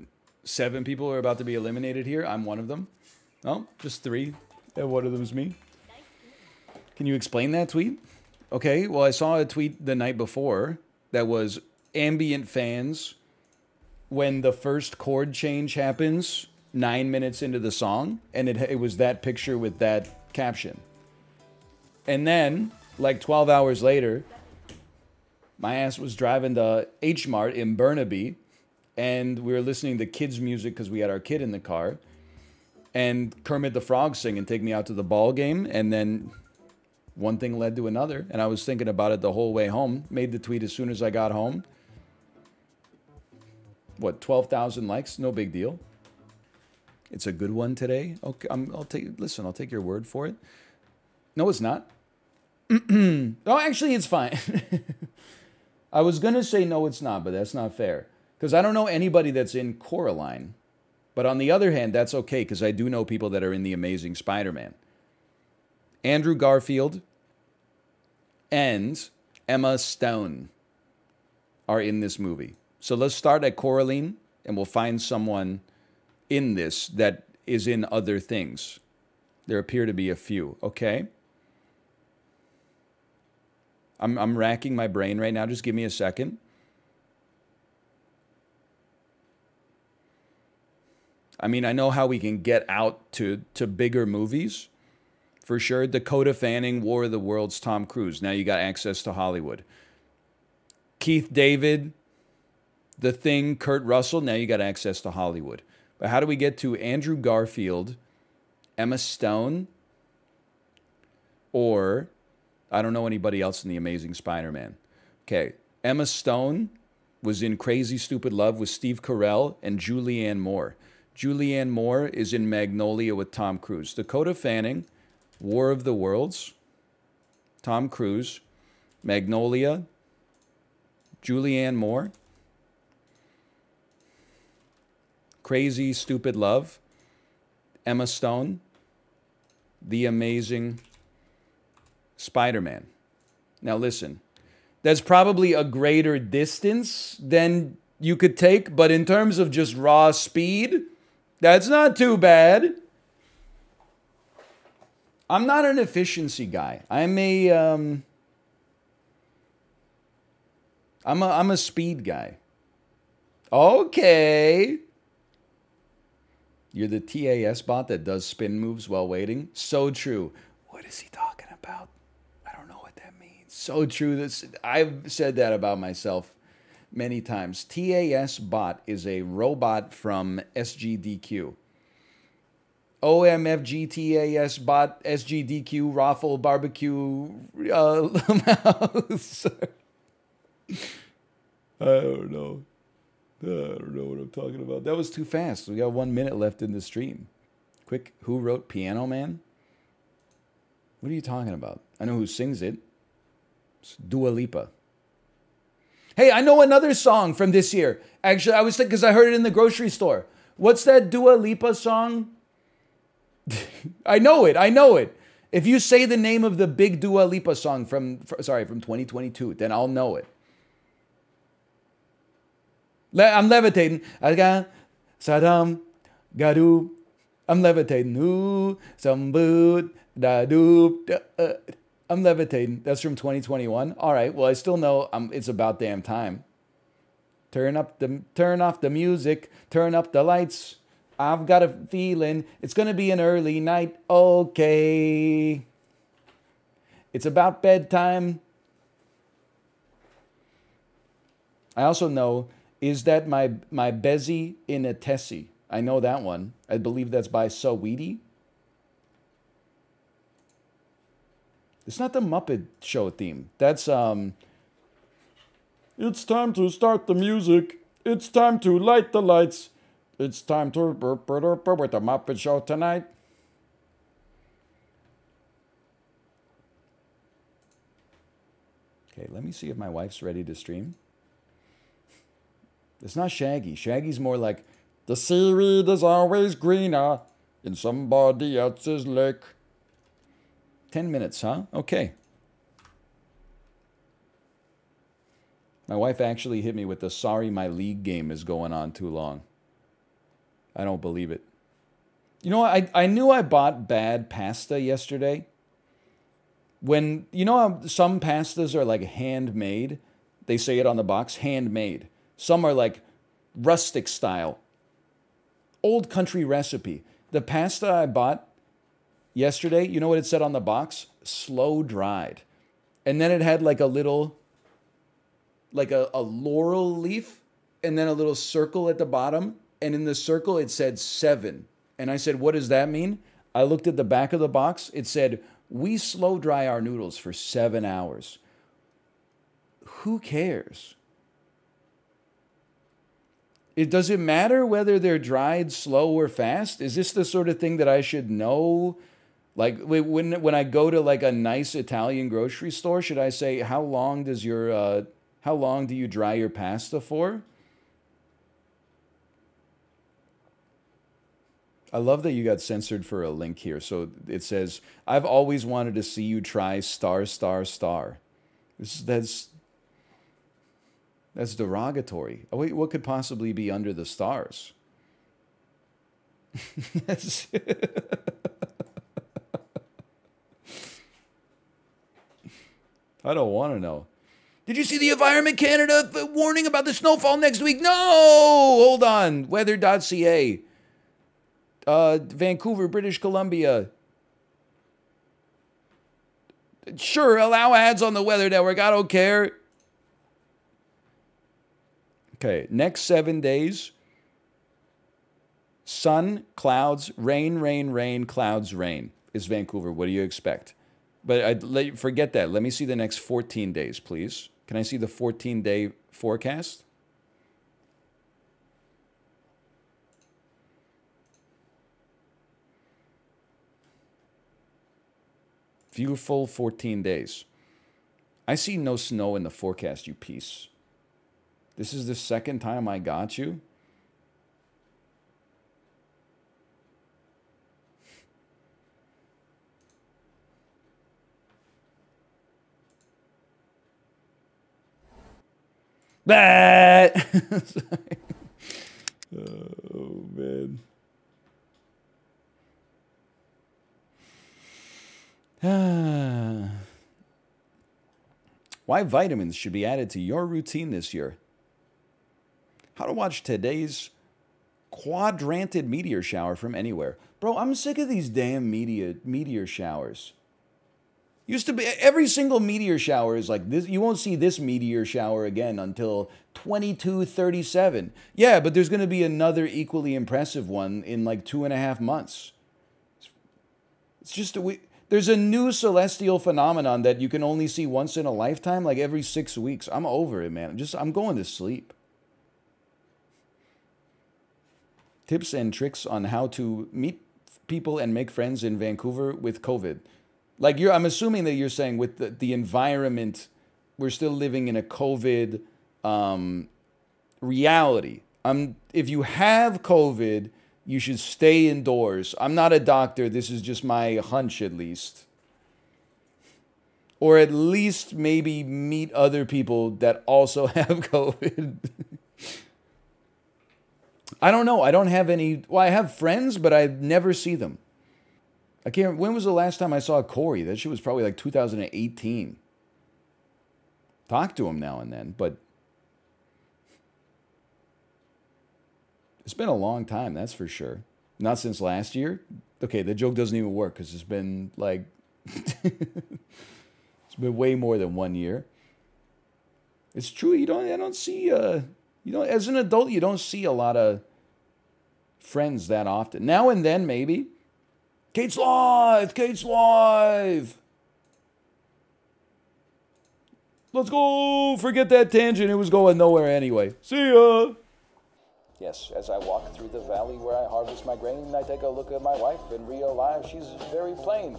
seven people are about to be eliminated here. I'm one of them. Oh, just three. And one of them is me. Can you explain that tweet? Okay, well, I saw a tweet the night before that was ambient fans when the first chord change happens nine minutes into the song, and it, it was that picture with that caption. And then, like 12 hours later, my ass was driving to H Mart in Burnaby, and we were listening to kids' music because we had our kid in the car. And Kermit the Frog sing and "Take Me Out to the Ball Game," and then one thing led to another, and I was thinking about it the whole way home. Made the tweet as soon as I got home. What, 12,000 likes? No big deal. It's a good one today. Okay, I'm, I'll take. Listen, I'll take your word for it. No, it's not. <clears throat> oh, actually, it's fine. <laughs> I was gonna say no, it's not, but that's not fair because I don't know anybody that's in Coraline. But on the other hand, that's okay because I do know people that are in the Amazing Spider-Man. Andrew Garfield and Emma Stone are in this movie. So let's start at Coraline and we'll find someone in this that is in other things. There appear to be a few, okay? I'm, I'm racking my brain right now. Just give me a second. I mean, I know how we can get out to, to bigger movies. For sure. Dakota Fanning, War of the Worlds, Tom Cruise. Now you got access to Hollywood. Keith David, The Thing, Kurt Russell. Now you got access to Hollywood. But how do we get to Andrew Garfield, Emma Stone, or I don't know anybody else in The Amazing Spider Man? Okay. Emma Stone was in Crazy Stupid Love with Steve Carell and Julianne Moore. Julianne Moore is in Magnolia with Tom Cruise. Dakota Fanning, War of the Worlds, Tom Cruise, Magnolia, Julianne Moore, Crazy Stupid Love, Emma Stone, The Amazing Spider Man. Now, listen, that's probably a greater distance than you could take, but in terms of just raw speed, that's not too bad. I'm not an efficiency guy. I'm a um, I'm a I'm a speed guy. Okay. You're the TAS bot that does spin moves while waiting. So true. What is he talking about? I don't know what that means. So true. This I've said that about myself many times. TAS bot is a robot from SGDQ. OMFGTAS bot SGDQ Raffle Barbecue uh, <laughs> mouse. <laughs> I don't know. Uh, I don't know what I'm talking about. That was too fast. We got one minute left in the stream. Quick, who wrote Piano Man? What are you talking about? I know who sings it. It's Dua Lipa. Hey, I know another song from this year. Actually, I was thinking because I heard it in the grocery store. What's that Dua Lipa song? <laughs> I know it. I know it. If you say the name of the big Dua Lipa song from, fr- sorry, from 2022, then I'll know it. Le- I'm levitating. I got Saddam Gadoo. I'm levitating. Ooh, some boot da doop. uh. I'm levitating. That's from 2021. All right. Well, I still know um, it's about damn time. Turn up the turn off the music. Turn up the lights. I've got a feeling it's gonna be an early night. Okay. It's about bedtime. I also know is that my my Bezzy in a Tessie. I know that one. I believe that's by Saweetie. It's not the Muppet Show theme. That's um. It's time to start the music. It's time to light the lights. It's time to burp, burp, burp with the Muppet Show tonight. Okay, let me see if my wife's ready to stream. It's not Shaggy. Shaggy's more like the seaweed is always greener in somebody else's lake. 10 minutes, huh? Okay. My wife actually hit me with the sorry my league game is going on too long. I don't believe it. You know, I, I knew I bought bad pasta yesterday. When, you know some pastas are like handmade? They say it on the box, handmade. Some are like rustic style, old country recipe. The pasta I bought yesterday, you know what it said on the box? Slow dried. And then it had like a little, like a, a laurel leaf, and then a little circle at the bottom. And in the circle, it said seven. And I said, What does that mean? I looked at the back of the box. It said, We slow dry our noodles for seven hours. Who cares? It does it matter whether they're dried slow or fast? Is this the sort of thing that I should know? Like when when I go to like a nice Italian grocery store, should I say how long does your uh, how long do you dry your pasta for? I love that you got censored for a link here. So it says, "I've always wanted to see you try star star star." This, that's that's derogatory. Oh, wait, what could possibly be under the stars? <laughs> I don't want to know. Did you see the Environment Canada warning about the snowfall next week? No! Hold on. Weather.ca. Uh, Vancouver, British Columbia. Sure, allow ads on the Weather Network. I don't care. Okay, next seven days sun, clouds, rain, rain, rain, clouds, rain is Vancouver. What do you expect? But I let, forget that. Let me see the next 14 days, please. Can I see the 14 day forecast? View full 14 days. I see no snow in the forecast, you piece. This is the second time I got you. Bah! <laughs> oh man. <sighs> Why vitamins should be added to your routine this year? How to watch today's Quadrantid meteor shower from anywhere. Bro, I'm sick of these damn meteor meteor showers. Used to be every single meteor shower is like this. You won't see this meteor shower again until 2237. Yeah, but there's going to be another equally impressive one in like two and a half months. It's just a we. There's a new celestial phenomenon that you can only see once in a lifetime, like every six weeks. I'm over it, man. Just I'm going to sleep. Tips and tricks on how to meet people and make friends in Vancouver with COVID. Like you're, I'm assuming that you're saying with the, the environment, we're still living in a COVID um, reality. Um, if you have COVID, you should stay indoors. I'm not a doctor. This is just my hunch, at least. Or at least maybe meet other people that also <laughs> have COVID. I don't know. I don't have any. Well, I have friends, but I never see them. I can't. When was the last time I saw Corey? That shit was probably like 2018. Talk to him now and then, but it's been a long time. That's for sure. Not since last year. Okay, the joke doesn't even work because it's been like <laughs> it's been way more than one year. It's true. You don't. I don't see. Uh, you know, as an adult, you don't see a lot of friends that often. Now and then, maybe. Kate's live! Kate's live! Let's go! Forget that tangent. It was going nowhere anyway. See ya! Yes, as I walk through the valley where I harvest my grain, I take a look at my wife. In real life, she's very plain.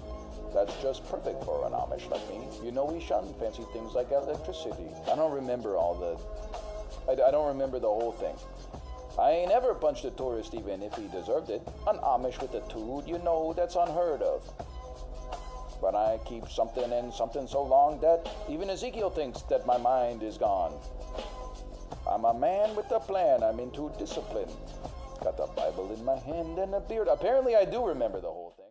That's just perfect for an Amish like me. You know, we shun fancy things like electricity. I don't remember all the. I, I don't remember the whole thing. I ain't ever punched a tourist even if he deserved it. An Amish with a tood, you know, that's unheard of. But I keep something and something so long that even Ezekiel thinks that my mind is gone. I'm a man with a plan. I'm into discipline. Got the Bible in my hand and a beard. Apparently, I do remember the whole thing.